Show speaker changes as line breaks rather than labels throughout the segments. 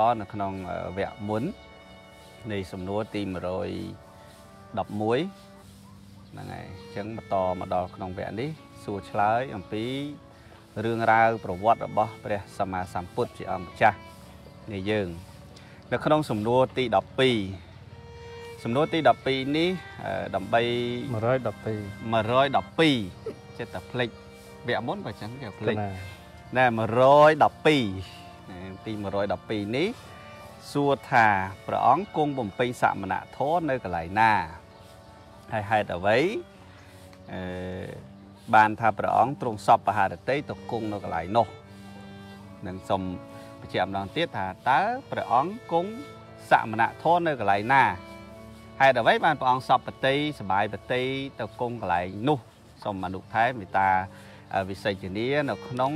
នៅក្នុងវគ្គមុននៃសំណួរទី111ហ្នឹងហើយអញ្ចឹងបន្តមកដល់ក្នុងវគ្គនេះសួរឆ្លើយអំពីរឿងរ៉ាវប្រវត្តិរបស់ព្រះសម្មាសម្ពុទ្ធជាអង្គម្ចាស់នៃយើង នៅក្នុងសំណួរទី12សំណួរទី12នេះដើម្បី
112
112ចិត្តតែភ្លេចវគ្គមុនបើចឹងគេភ្លេចណែ112 ទី112នេះសួរថាព្រះអង្គគង់បំពេញសមណធម៌នៅកន្លែងណាហើយហេតុអ្វីអឺបានថាព្រះអង្គទ្រង់សពបហារតីទៅគង់នៅកន្លែងនោះនឹងសូមបញ្ជាក់ម្ដងទៀតថាតើព្រះអង្គគង់សមណធម៌នៅកន្លែងណាហេតុអ្វីបានព្រះអង្គសពបតីសបាយបតីទៅគង់កន្លែងនោះសូមអនុថែមេត្តា វិសេចនានៅក្នុង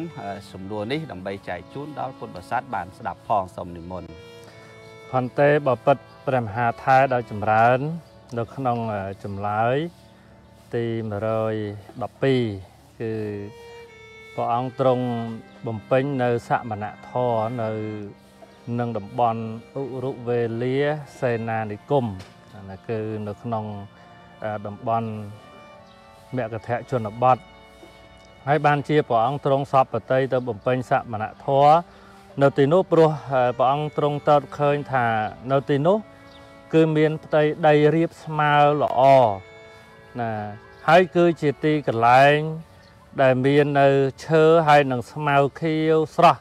សំណួរនេះដើម្បីចែកជូនដល់ពុទ្ធបរិស័ទបានស្ដាប់ផងសូមនិមន្ត
ផន្ទេបពិតព្រះមហាថែដោយចម្រើន នៅក្នុងចម្លើយទី112គឺព្រះអង្គទ្រង់បំពេញនៅសមណធរនៅនឹងតំបន់ឧរុវេលាសេនានិគមគឺនៅក្នុងតំបន់មគ្គធជនបទ ហើយបានជាព្រះអង្គទ្រង់សពបតីទៅបំពេញសមណធម៌នៅទីនោះព្រោះព្រះអង្គទ្រង់តតឃើញថានៅទីនោះ គឺមានផ្ទៃដីរាបស្មើល្អណាហើយគឺជាទីកន្លែង ដែលមាននៅឈើហើយនឹងស្មៅខៀវស្រស់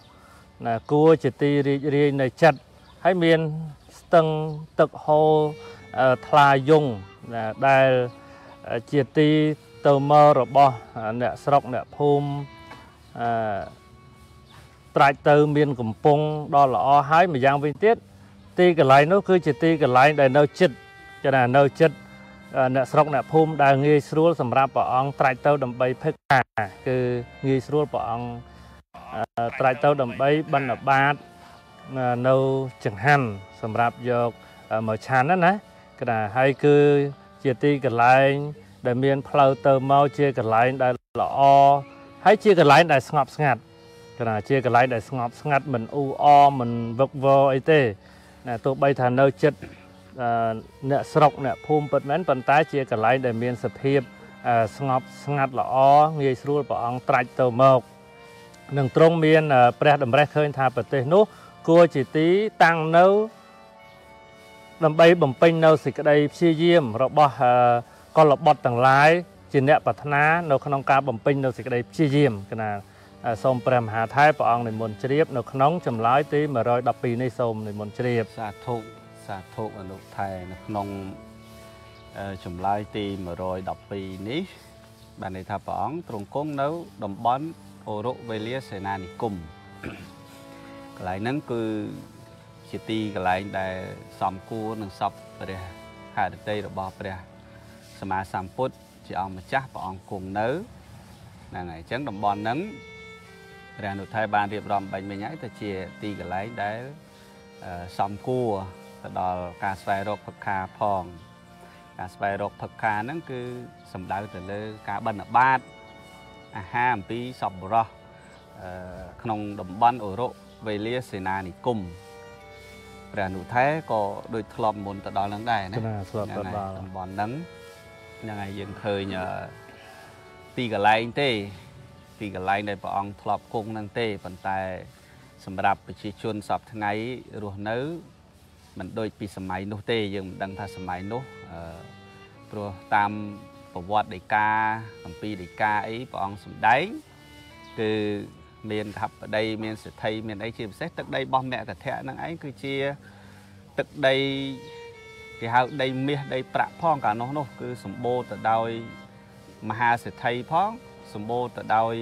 ណាគួរជាទីរីករាយនៅចិត្តហើយមានស្ទឹងទឹកហូរថ្លាយងណាដែលជាទី ទៅមករបស់អ្នកស្រុកអ្នកភូមិអឺត្រាច់ទៅមានកំពង់ដ៏ល្អហើយម្យ៉ាងវិញទៀតទីកន្លែងនោះគឺជាទីកន្លែងដែលនៅចិត្តចា៎នៅចិត្តអ្នកស្រុកអ្នកភូមិដែលងាយស្រួលសម្រាប់ព្រះអង្គត្រាច់ទៅដើម្បីភឹកខាគឺងាយស្រួលព្រះអង្គត្រាច់ទៅដើម្បីបណ្ឌបាតនៅចង្ហាន់សម្រាប់យកមកឆាន់ណាណាគឺថាហើយគឺជាទីកន្លែង ដែលមានផ្លូវទៅមកជាកន្លែងដែលល្អហើយជាកន្លែងដែលស្ងប់ស្ងាត់គឺថាជាកន្លែងដែលស្ងប់ស្ងាត់មិនអ៊ូអមិនវឹកវរអីទេណាទោះបីថានៅចិត្តអ្នកស្រុកអ្នកភូមិពិតមែនប៉ុន្តែជាកន្លែងដែលមានសភាពស្ងប់ស្ងាត់ល្អងាយស្រួលព្រះអង្គត្រាច់ទៅមកនឹងទ្រង់មានព្រះតម្រេះឃើញថាប្រទេសនោះគួរជាទីតាំងនៅដើម្បីបំពេញនៅសេចក្តីព្យាយាមរបស់ កុលបុត្រទាំងឡាយជាអ្នកប្រាថ្នានៅក្នុងការបំពេញនៅសេចក្តីព្យាយាមកណាសូមព្រះមហាថែព្រះអង្គនិមន្តជ្រាបនៅក្នុងចម្លើយទី112នេះសូមនិមន្តជ្រាប
សាធុសាធុអនុថែនៅក្នុងចម្លើយទី112នេះបានន័យថាព្រះអង្គទ្រង់គង់នៅតំបន់អូរុវេលាសេនានិគមកន្លែងហ្នឹងគឺជាទីកន្លែងដែលសំគួរនឹងសពព្រះហឫទ័យរបស់ព្រះ សម្មាសម្ពុទ្ធជាអង្គម្ចាស់ព្រះអង្គគង់នៅហ្នឹងហើយអញ្ចឹងតំបន់ហ្នឹងព្រះអនុថែបានរៀបរាប់បាញ់មិញហើយទៅជាទីកន្លែងដែលសំគួរទៅដល់ការស្វែងរកផឹកខាផង ការស្វែងរកផឹកខាហ្នឹងគឺសំដៅទៅលើការបណ្ឌបាតអាហារអំពីសពបរោះក្នុងតំបន់អឺរ៉ុបវេលាសេនានិគមព្រះអនុថែក៏ដូចធ្លាប់មុនទៅដល់ហ្នឹងដែរណា
ធ្លាប់ទៅដល់
តំបន់ហ្នឹង ហ្នឹងហើយយើងឃើញទីកន្លែងទេ ទីកន្លែងដែលព្រះអង្គធ្លាប់គង់ហ្នឹងទេប៉ុន្តែ សម្រាប់ប្រជាជនសពថ្ងៃរស់នៅមិនដូចពីសម័យនោះទេយើងមិនដឹងថាសម័យនោះអឺព្រោះតាមប្រវត្តិដីកាអំពីដីកាអីព្រះអង្គសម្ដែងគឺមានថាបដីមានសិទ្ធិមានអីជាពិសេសទឹកដីរបស់មគ្គធៈហ្នឹងឯងគឺជាទឹកដី គេហៅដីមាសដីប្រាក់ផងកាលនោះនោះគឺសម្បូរទៅដោយមហាសេដ្ឋីផងសម្បូរទៅដោយ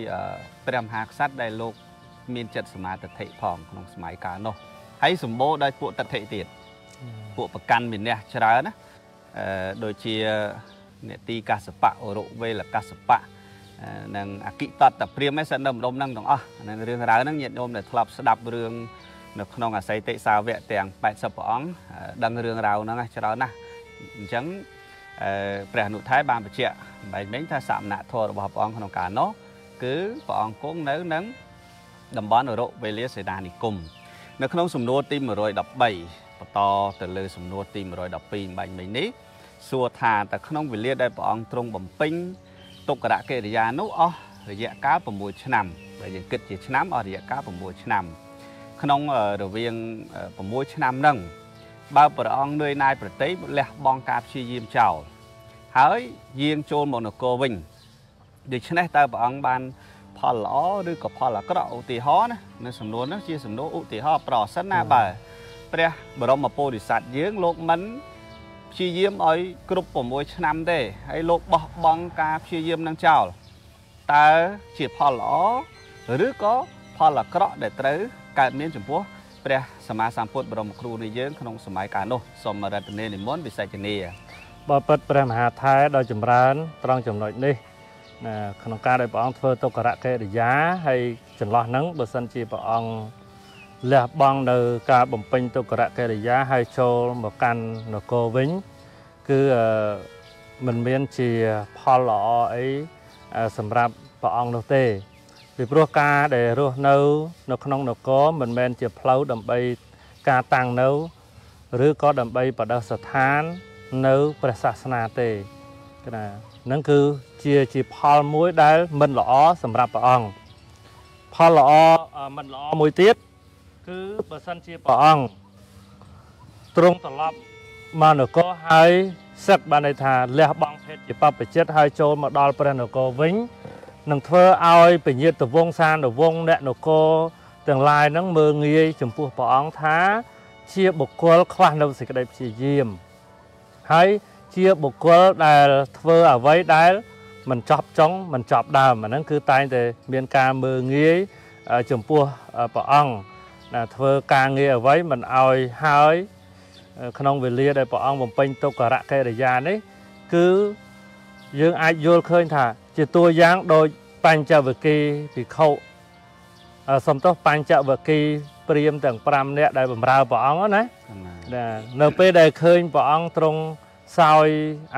ព្រះមហាក្សត្រដែលលោក មានចិត្តសមាធិផងក្នុងសម័យកាលនោះហើយសម្បូរដោយពួកតថិទៀតពួកប្រកាន់មានះច្រើនណាអឺដូចជានេតិកសបៈអរុវេលកសបៈនិងអគិតតព្រាមឯសិននៅម្ដុំហ្នឹងទាំងអស់រឿងរ៉ាវហ្នឹងញាតិញោមដែលធ្លាប់ស្ដាប់រឿង នៅក្នុងអាស័យតិសាវៈទាំង80ព្រះអង្គដឹងរឿងរ៉ាវហ្នឹងច្រើនណាស់អញ្ចឹងព្រះអនុថែបានបញ្ជាក់បែបនេះថាសមណធម៌របស់ព្រះអង្គក្នុងកាលនោះគឺព្រះអង្គគង់នៅនឹងតំបន់អរុវេលាសេនានិគមនៅក្នុងសំណួរទី113បន្តទៅលើសំណួរទី112បាញ់មិញនេះសួរថាតើក្នុងវេលាដែលព្រះអង្គទ្រង់បំពេញទុក្ករកិរិយានោះអស់រយៈកាល6ឆ្នាំបើយើងគិតជាឆ្នាំអស់រយៈកាល6ឆ្នាំ ក្នុងរវាង6ឆ្នាំហ្នឹងបើព្រះអង្គនឿយណាយប្រតិលះបង់ការព្យាយាមចោលហើយយាងចូលមកនគរវិញដូច្នេះតើព្រះអង្គបានផលល្អឬក៏ផលអាក្រក់ឧទាហរណ៍ណានៅសំណួរនោះជាសំណួរឧទាហរណ៍ប្រសិនណាបើព្រះបរមពុរិស័ទយើងលោកមិនព្យាយាមឲ្យគ្រប់6ឆ្នាំទេហើយលោកបោះបង់ការព្យាយាមនឹងចោលតើជាផលល្អឬក៏ផលអាក្រក់ដែលត្រូវ កើតមានចំពោះព្រះសម្មាសម្ពុទ្ធបរមគ្រូនៃយើងក្នុងសម័យកាលនោះសូមរតនានិមន្តវិសេចនី
បបិទ្ធព្រះមហាថែដ៏ចម្រើនត្រង់ចំណុចនេះណាក្នុងការដែលព្រះអង្គធ្វើទុក្ករកិរិយាហើយចន្លោះហ្នឹងបើសិនជាព្រះអង្គលះបង់នៅការបំពេញទុក្ករកិរិយាហើយចូលមកកាន់នគរវិញគឺមិនមានជាផលល្អអីសម្រាប់ព្រះអង្គនោះទេ ពីព្រោះការដែលរស់នៅ នៅក្នុងនគរមិនមែនជាផ្លូវដើម្បីការតាំងនៅឬក៏ដើម្បីបដិស្ថាននៅព្រះសាសនាទេណាហ្នឹងគឺជាជាផលមួយដែលមិនល្អសម្រាប់ព្រះអង្គផលល្អមិនល្អមួយទៀតគឺបើសិនជាព្រះអង្គទ្រង់ត្រឡប់មកនគរហើយសឹកបានន័យថាលះបង់ភេទជាបព្វជិតហើយចូលមកដល់ព្រះនគរវិញ នឹងធ្វើឲ្យពញាតវងសានវងអ្នកនគរទាំងឡាយហ្នឹងមើងងាយចំពោះព្រះអង្គថា ជាបុគ្គលខ្វះនៅសេចក្តីព្យាយាមហើយជាបុគ្គលដែលធ្វើអ្វីដែលមិនចប់ចុងមិនចប់ដើមអាហ្នឹងគឺតែងតែមានការមើងងាយចំពោះព្រះអង្គណាធ្វើការងារអ្វីមិនអោយហើយក្នុងវេលាដែលព្រះអង្គបំពេញទុក្ករកិរិយានេះ គឺយើងអាចយល់ឃើញថា ជាតួយ៉ាងដូច បញ្ចវគិភិក្ខុសំទោសបញ្ចវគិព្រាមទាំង5នាក់ដែលបម្រើព្រះអង្គណានៅពេលដែលឃើញព្រះអង្គទ្រង់សោយ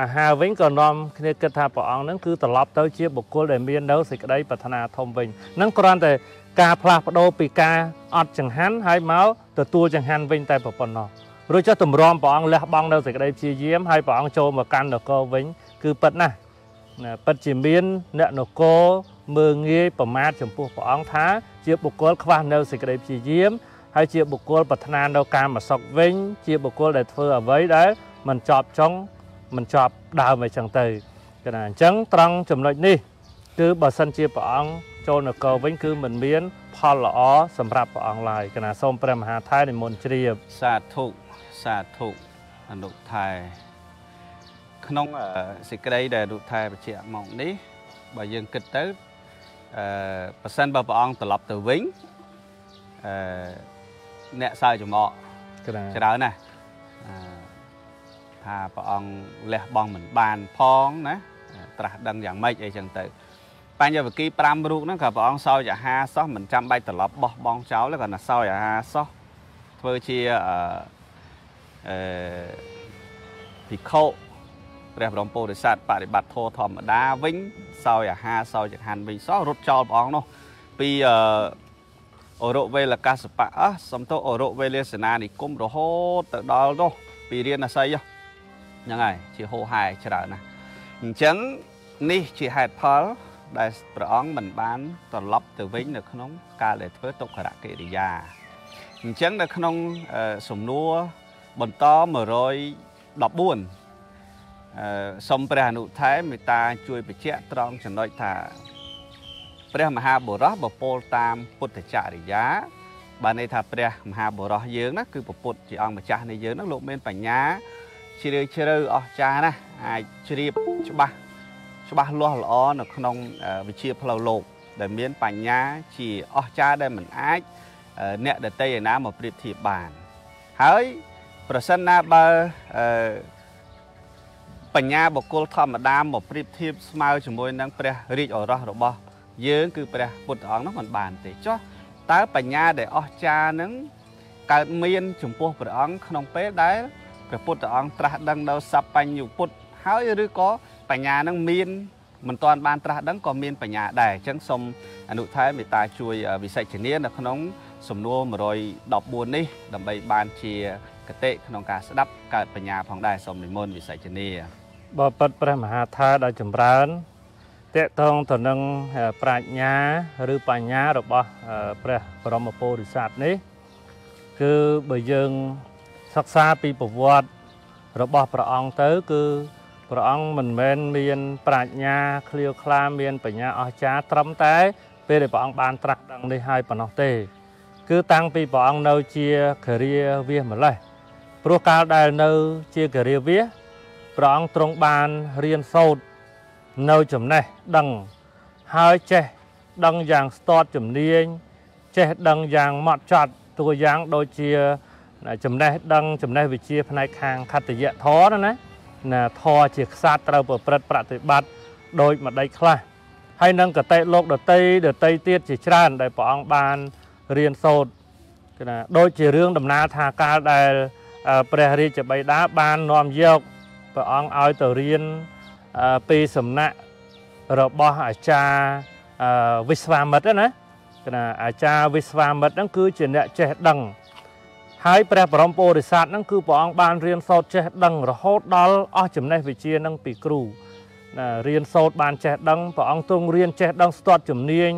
អាហារវិញក៏នាំគ្នាគិតថាព្រះអង្គនឹងគឺត្រឡប់ទៅជាបុគ្គលដែលមាននៅសេចក្តីប្រាថ្នាធំវិញនឹងគ្រាន់តែការផ្លាស់ប្ដូរពីការអត់ចង្ហាន់ហើយមកទទួលចង្ហាន់វិញតែប៉ុណ្ណោះរួចចុះទម្រាំព្រះអង្គលះបង់នៅសេចក្តីព្យាយាមហើយព្រះអង្គចូលមកកាន់នគរវិញគឺពិតណាស់ពិតជាមានអ្នកនគរ មើងងាយប្រមាថចំពោះព្រះអង្គថា ជាបុគ្គលខ្វះនៅសេចក្តីព្យាយាមហើយជាបុគ្គលប្រាថ្នានៅការមកសុខវិញ ជាបុគ្គលដែលធ្វើអ្វីដែលមិនចប់ចុងមិនចប់ដើមអីចឹងទៅគណៈអញ្ចឹងត្រង់ចំណុចនេះ គឺបើសិនជាព្រះអង្គចូលនគរវិញគឺមិនមាន ផលល្អសម្រាប់ព្រះអង្គឡើយគណៈសូមព្រះមហាថែនិមន្តជ្រាប
សាធុសាធុអនុថែក្នុងសេចក្តីដែលរុថែបជាមកនេះបើយើងគិតទៅ អឺប៉ះសិនបើព្រះអង្គត្រឡប់ទៅវិញអឺអ្នកសើចំអកច្រើនណាស់ថាព្រះអង្គលះបង់មិនបានផងណាត្រាស់ដឹងយ៉ាងម៉េចអីចឹងទៅបញ្ញវគិ5រូបហ្នឹងក៏ព្រះអង្គសោយអាហារសោះមិនចាំបាច់ត្រឡប់បោះបង់ចោលទេគាត់ណាសោយអាហារសោះធ្វើជាអឺអឺភិក្ខុ ព្រះបរមពុរិស័ទបរិបត្តិធម៌ធម្មតាវិញសោយអាហារសោយចង្ហាន់វិញសោះរត់ចោលព្រះអង្គនោះពីអឺអរុវេលកាសបៈអស់សំទោអរុវេលាសេនានិគមរហូតទៅដល់នោះពីរៀនអាស័យហ្នឹងហើយជាហោហែច្រើនណាស់អញ្ចឹងនេះជាហេតុផលដែលព្រះអង្គមិនបានត្រឡប់ទៅវិញនៅក្នុងការដែលធ្វើទុក្ខរកិរិយាអញ្ចឹងនៅក្នុងសំណួរបន្ត114អឺ សូមព្រះអនុថែមេត្តាជួយបញ្ជាក់ត្រង់ចំណុចថាព្រះមហាបុរសបពោលតាមពុទ្ធចរិយាបានន័យថាព្រះមហាបុរសយើងណាគឺពុទ្ធជាអង្គម្ចាស់នៃយើងហ្នឹងលោកមានបញ្ញាជ្រាលជ្រៅអស្ចារ្យណាស់អាចជ្រាបច្បាស់ច្បាស់លាស់ល្អនៅក្នុងវិជាផ្លូវលោក ដែលមានបញ្ញាជាអស្ចារ្យដែលមិនអាចអ្នកដតីឯណាមកប្រៀបធៀបបាន ហើយប្រសិនណាបើ បញ្ញាបុគ្គលធម្មតាមកប្រៀបធៀបស្មើជាមួយនឹងព្រះរាជឱរសរបស់យើងគឺព្រះពុទ្ធអង្គនោះមិនបានទេចុះតើបញ្ញាដែលអស្ចារ្យនឹងកើតមានចំពោះព្រះអង្គក្នុងពេលដែលព្រះពុទ្ធអង្គត្រាស់ដឹងនៅសัพបញ្ញុពុទ្ធហើយឬក៏បញ្ញានឹងមានមិនទាន់បានត្រាស់ដឹងក៏មានបញ្ញាដែរអញ្ចឹងសូមអនុថែមេត្តាជួយវិសេចនានៅក្នុងសំណួរ114នេះដើម្បីបានជាកតិក្នុងការស្ដាប់កើតបញ្ញាផងដែរសូមនិមន្តវិសាជនី
បបិទ្ធព្រះមហាថាដ៏ចម្រើនតកតងទៅនឹងប្រាជ្ញាឬបញ្ញារបស់ព្រះបរមពុរិស័ទនេះ គឺបើយើងសិក្សាពីប្រវត្តិរបស់ព្រះអង្គទៅ គឺព្រះអង្គមិនមែនមាន ប្រាជ្ញាឃ្លាវខ្លាមានបញ្ញាអស្ចារ្យត្រឹមតែ ពេលដែលព្រះអង្គបានត្រាស់ដឹងនេះហើយប៉ុណ្ណោះទេ គឺតាំងពីព្រះអង្គនៅជាគរាវាសម្លេះព្រោះកាលដែលនៅជាគរាវា ព្រះអង្គទ្រង់បានរៀនសូត្រនៅចំណេះដឹងហើយចេះដឹងយ៉ាងស្ទាត់ជំនាញចេះដឹងយ៉ាងម៉ត់ចត់តួយ៉ាងដូចជាចំណេះដឹងចំណេះវិជ្ជាផ្នែកខាងខត្តយៈធរណាណាធរជាខ្សាត់ត្រូវប្រព្រឹត្តប្រតិបត្តិដូចម្ដេចខ្លះហើយនឹងកតិលោកដតីដតីទៀតជាច្រើនដែលព្រះអង្គបានរៀនសូត្រគឺណាដូចជារឿងដំណើរថាកាលដែលព្រះរាជបិតាបាននាំយក ព្រះអង្គឲ្យទៅរៀនពីសំណាក់របស់អាចារ្យវិស្វាមិត្រណាគណៈអាចារ្យវិស្វាមិត្រហ្នឹងគឺជាអ្នកចេះដឹងហើយព្រះបរមពុរិស័ទហ្នឹងគឺព្រះអង្គបានរៀនសូត្រចេះដឹងរហូតដល់អស់ចំណេះវិជ្ជានឹងពីគ្រូណារៀនសូត្របានចេះដឹងព្រះអង្គទ្រង់រៀនចេះដឹងស្ទាត់ជំនាញ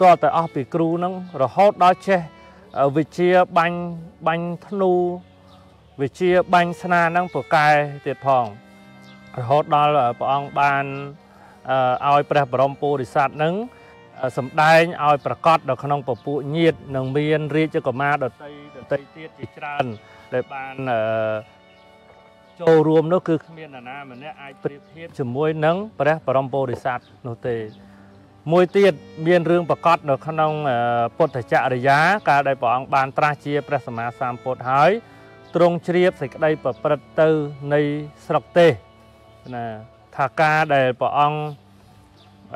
តតែអស់ពីគ្រូហ្នឹងរហូតដល់ចេះវិជ្ជាបាញ់បាញ់ធ្នូ វិជ្ជាបាញ់ស្នាហ្នឹងប្រកែទៀតផងរហូតដល់ព្រះអង្គបានឲ្យព្រះបរមពុរិស័ទនឹងសម្ដែងឲ្យប្រកាសនៅក្នុងពពួកញាតនឹងមានរាជកុមារដតីដតីទៀតជាច្រើនដែលបានចូលរួមនោះគឺគ្មាននរណាម្នាក់អាចប្រៀបធៀបជាមួយនឹងព្រះបរមពុរិស័ទនោះទេមួយទៀតមានរឿងប្រកាសនៅក្នុងពុទ្ធចរិយា កាលដែលព្រះអង្គបានត្រាស់ជាព្រះសម្មាសម្ពុទ្ធហើយ ទ្រង់ជ្រាបសេចក្តីប្រព្រឹត្តទៅនៃស្រុកទេសណាថាការដែលព្រះអង្គ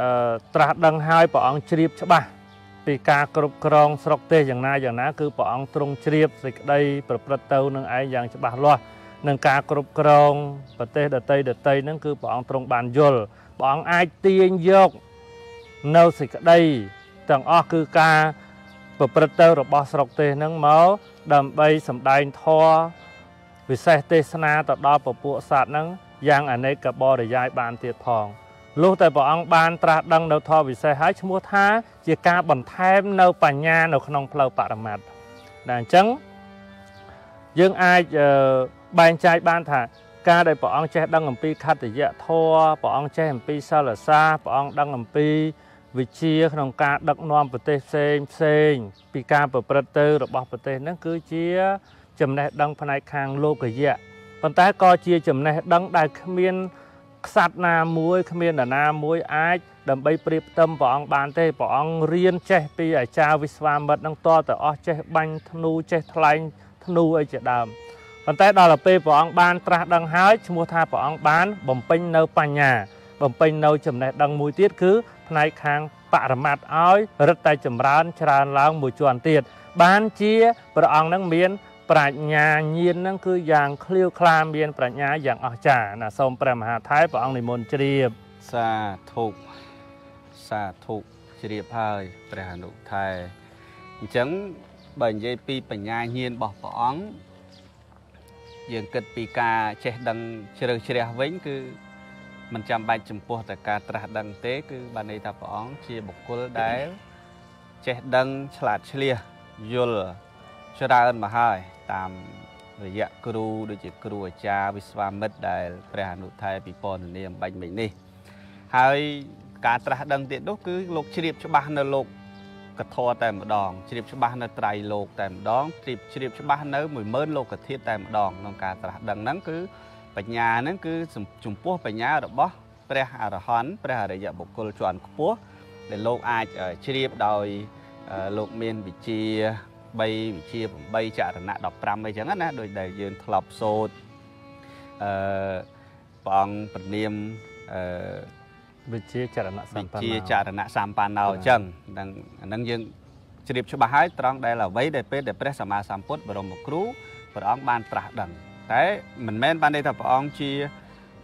អឺត្រាស់ដឹងហើយព្រះអង្គជ្រាបច្បាស់ពីការគ្រប់គ្រងស្រុកទេសយ៉ាងណាយ៉ាងណាគឺព្រះអង្គទ្រង់ជ្រាបសេចក្តីប្រព្រឹត្តទៅនឹងឯងយ៉ាងច្បាស់លាស់នឹងការគ្រប់គ្រងប្រទេសដតីដតីហ្នឹងគឺព្រះអង្គទ្រង់បានយល់ព្រះអង្គអាចទាញយកនៅសេចក្តីទាំងអស់គឺការ ប្រព្រឹត្តទៅរបស់ស្រុកទេសហ្នឹងមកដើម្បីសម្ដែងធម៌វិសេសទេសនាទៅដល់ពពួកសត្វហ្នឹងយ៉ាងអនេកបរិយាយបានទៀតផងលុះតែព្រះអង្គបានត្រាស់ដឹងនៅធម៌វិសេសហើយឈ្មោះថា ជាការបន្ថែមនៅបញ្ញានៅក្នុងផ្លូវបរមត្ថដែលអញ្ចឹងយើងអាចបែងចែកបានថាការដែលព្រះអង្គចេះដឹងអំពីខត្តយៈធម៌ព្រះអង្គចេះអំពីសិលសាព្រះអង្គដឹងអំពី វិជាក្នុងការដឹកនាំប្រទេសផ្សេងផ្សេង ពីការប្រព្រឹត្តទៅរបស់ប្រទេសហ្នឹងគឺជា ចំណេះដឹងផ្នែកខាងលោកយៈប៉ុន្តែក៏ជាចំណេះដឹងដែលគ្មានខ្សាត់ណាមួយគ្មាននរណាមួយអាចដើម្បីប្រៀបផ្ទឹមព្រះអង្គបានទេព្រះអង្គរៀនចេះពីអាចារ្យវិស្វាមិត្រនឹងតទៅអស់ចេះបាញ់ធ្នូចេះថ្លែងធ្នូអីជាដើមប៉ុន្តែដល់ទៅពេលព្រះអង្គបានត្រាស់ដឹងហើយឈ្មោះថាព្រះអង្គបាន បំពេញនៅបញ្ញា បំពេញនៅចំណេះដឹងមួយទៀតគឺ ផ្នែកខាងបរមត្តឲ្យរឹតតែចម្រើនច្រើនឡើងមួយជាន់ទៀតបានជាព្រះអង្គនឹងមានប្រាជ្ញាញាណហ្នឹងគឺយ៉ាងឃ្លាវខ្លាមានប្រាជ្ញាយ៉ាងអស្ចារ្យណាសូមព្រះមហាថៃព្រះអង្គនិមន្តជ្រាប
សាធុសាធុជ្រាបហើយព្រះអនុថៃអញ្ចឹងបើនិយាយពីបញ្ញាញាណរបស់ព្រះអង្គយើងគិតពីការចេះដឹងជ្រៅជ្រះវិញគឺ មិនចាំបាច់ចំពោះតែការត្រាស់ដឹងទេ គឺបានន័យថាព្រះអង្គជាបុគ្គលដែលចេះដឹងឆ្លាតឆ្លៀសយល់ច្រើនមកហើយតាមរយៈគ្រូដូចជាគ្រូអាចារ្យវិស្វាមិត្រដែលព្រះអនុថែពិពណ៌នាមបាញ់មិញនេះ ហើយការត្រាស់ដឹងទៀតនោះគឺលោកជ្រាបច្បាស់នៅលោកកធរតែម្ដងជ្រាបច្បាស់នៅត្រៃលោកតែម្ដងជ្រាបជ្រាបច្បាស់នៅ10000លោកធាតុតែម្ដងក្នុងការត្រាស់ដឹងហ្នឹងគឺ បញ្ញាហ្នឹងគឺចំពោះបញ្ញារបស់ព្រះអរហន្តព្រះអរិយបុគ្គលជាន់ខ្ពស់ដែលលោកអាចជ្រាបដោយលោកមានវិជា3វិជា8ចរណៈ15អីចឹងណាដោយដែលយើងធ្លាប់សូត្រអឺព្រះអង្គព្រានាមអឺ
វិជាចរណៈ
សម្បណ្ណោវិជាចរណៈសម្បណ្ណោអញ្ចឹងហ្នឹងអាហ្នឹងយើងជ្រាបច្បាស់ហើយត្រង់ដែលអ្វីដែលពេលដែលព្រះសម្មាសម្ពុទ្ធបរមគ្រូព្រះអង្គបានត្រាស់ដឹង តែមិនមែនបានន័យថាព្រះអង្គជា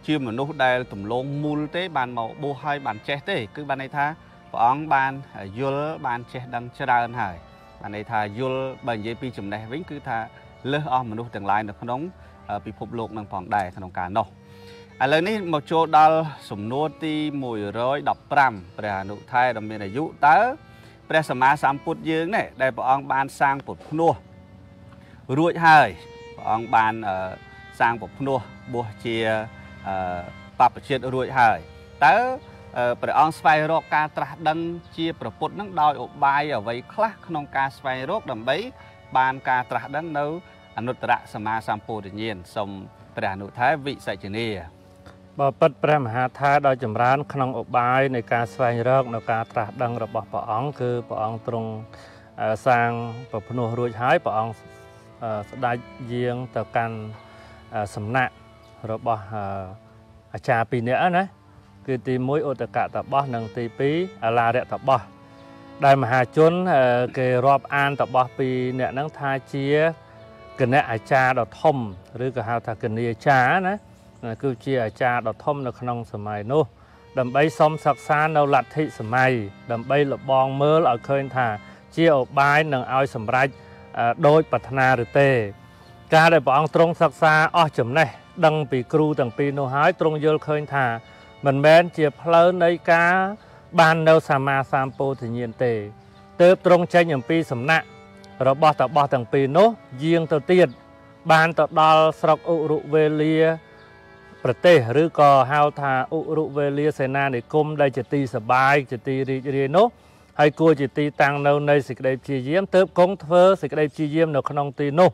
ជាមនុស្សដែលទំលងមូលទេ បានមកបួសហើយបានចេះទេ គឺបានន័យថាព្រះអង្គបានយល់បានចេះដឹងច្រើនហើយបានន័យថាយល់បើនិយាយពីចំណេះវិញគឺថាលើសអស់មនុស្សទាំងឡាយនៅក្នុងពិភពលោកនឹងផងដែរក្នុងការនោះឥឡូវនេះមកចូលដល់សំណួរទី115ព្រះអនុថែដ៏មានអាយុតើព្រះសម្មាសម្ពុទ្ធយើងនេះដែលព្រះអង្គបានសាងពុទ្ធភ្នោះរួចហើយ ព្រះអង្គបានសាងពុទ្ធភ្នោះបួសជាបព្វជិតរួចហើយតើព្រះអង្គស្វែងរកការត្រាស់ដឹងជាប្រពុតនឹងដោយឧបាយអ្វីខ្លះក្នុងការស្វែងរកដើម្បីបានការត្រាស់ដឹងនៅអនុត្តរសម្មាសម្ពុទ្ធញ្ញាណសូមព្រះអនុថែវិសេចនី
បើពិតព្រះមហាថាដោយចម្រើន ក្នុងឧបាយនៃការស្វែងរកនៅការត្រាស់ដឹងរបស់ព្រះអង្គគឺព្រះអង្គទ្រង់សាងប្រភ្នោះរួចហើយព្រះអង្គ ស្ដេចយាងទៅកាន់សំណាក់របស់អាចារ្យពីរនាក់ណាគឺទី1ឧតកតបោះនិងទី2អឡារៈតបោះដែលមហាជនគេរាប់អានតបោះពីអ្នកហ្នឹងថាជាគណៈអាចារ្យដ៏ធំឬក៏ហៅថាគណៈអាចារ្យណាគឺជាអាចារ្យដ៏ធំនៅក្នុងសម័យនោះ ដើម្បីសុំសិក្សានៅលទ្ធិសម័យដើម្បីលបងមើលឲ្យឃើញថា ជាឧបាយនឹងឲ្យសម្រេច ដោយប្រាថ្នាឬទេ ការដែលព្រះអង្គទ្រង់សិក្សាអស់ចំណេះដឹងពីគ្រូទាំងពីរនោះហើយទ្រង់យល់ឃើញថា មិនមែនជាផ្លូវនៃការបាននៅសម្មាសម្ពោធិញ្ញាណទេទើបទ្រង់ចេញអំពីសំណាក់របស់តបោះទាំងពីរនោះយាងទៅទៀតបានទៅដល់ស្រុកឧរុវេលាប្រទេសឬក៏ហៅថាឧរុវេលាសេនានិគមដែលជាទីសបាយជាទីរីករាយនោះ ហើយគួរជាទីតាំងនៅនៃសេចក្តីព្យាយាមទើបគង់ធ្វើសេចក្តីព្យាយាមនៅក្នុងទីនោះ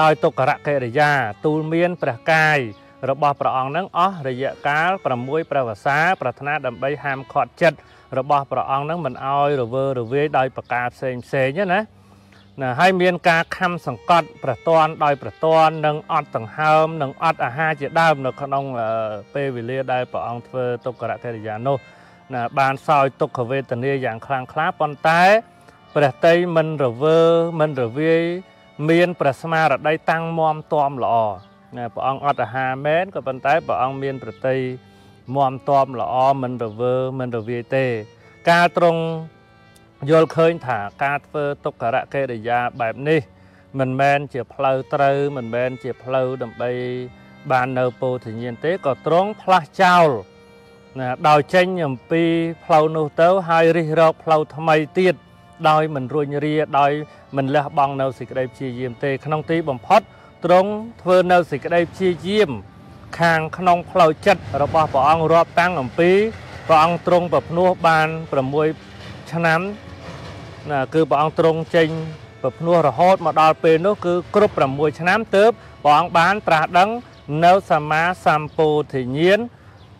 ដោយទុក្ករកិរិយាទូលមានព្រះកាយរបស់ព្រះអង្គនឹងអស់រយៈកាល6ព្រះវស្សាប្រាថ្នាដើម្បីហាមឃាត់ចិត្តរបស់ព្រះអង្គនឹងមិនឲ្យរវើរវាយដោយប្រការផ្សេងផ្សេងណាណាហើយមានការខំសង្កត់ប្រតនដោយប្រតននិងអត់ដង្ហើមនិងអត់អាហារជាដើមនៅក្នុងពេលវេលាដែលព្រះអង្គធ្វើទុក្ករកិរិយានោះណា បានសោយទុក្ខវេទនាយ៉ាងខ្លាំងក្លាប៉ុន្តែព្រះតីមិនរវើមិនរវាយមានព្រះស្មារតីតាំងមមតមល្អណាព្រះអង្គអត់អាហារមែនក៏ប៉ុន្តែព្រះអង្គមានប្រតិយមមតមល្អមិនរវើមិនរវាយទេ ការត្រង់យល់ឃើញថាការធ្វើទុក្ករកិរិយាបែបនេះ មិនមែនជាផ្លូវត្រូវមិនមែនជាផ្លូវដើម្បីបាននៅពោធិញ្ញាណទេក៏ត្រង់ផ្លាស់ចោល ណាដោយចេញអំពីផ្លូវនោះទៅហើយរិះរកផ្លូវថ្មីទៀតដោយមិនរួញរាដោយមិនលះបង់នៅសេចក្តីព្យាយាមទេ ក្នុងទីបំផុតទ្រង់ធ្វើនៅសេចក្តីព្យាយាម ខាងក្នុងផ្លូវចិត្តរបស់ព្រះអង្គរាប់តាំងអំពីព្រះអង្គទ្រង់ប្រភ្នោះបាន6ឆ្នាំណាគឺព្រះអង្គទ្រង់ចេញប្រភ្នោះរហូតមកដល់ពេលនោះគឺគ្រប់6ឆ្នាំទើបព្រះអង្គបានត្រាស់ដឹងនៅសម្មាសម្ពោធិញ្ញាណ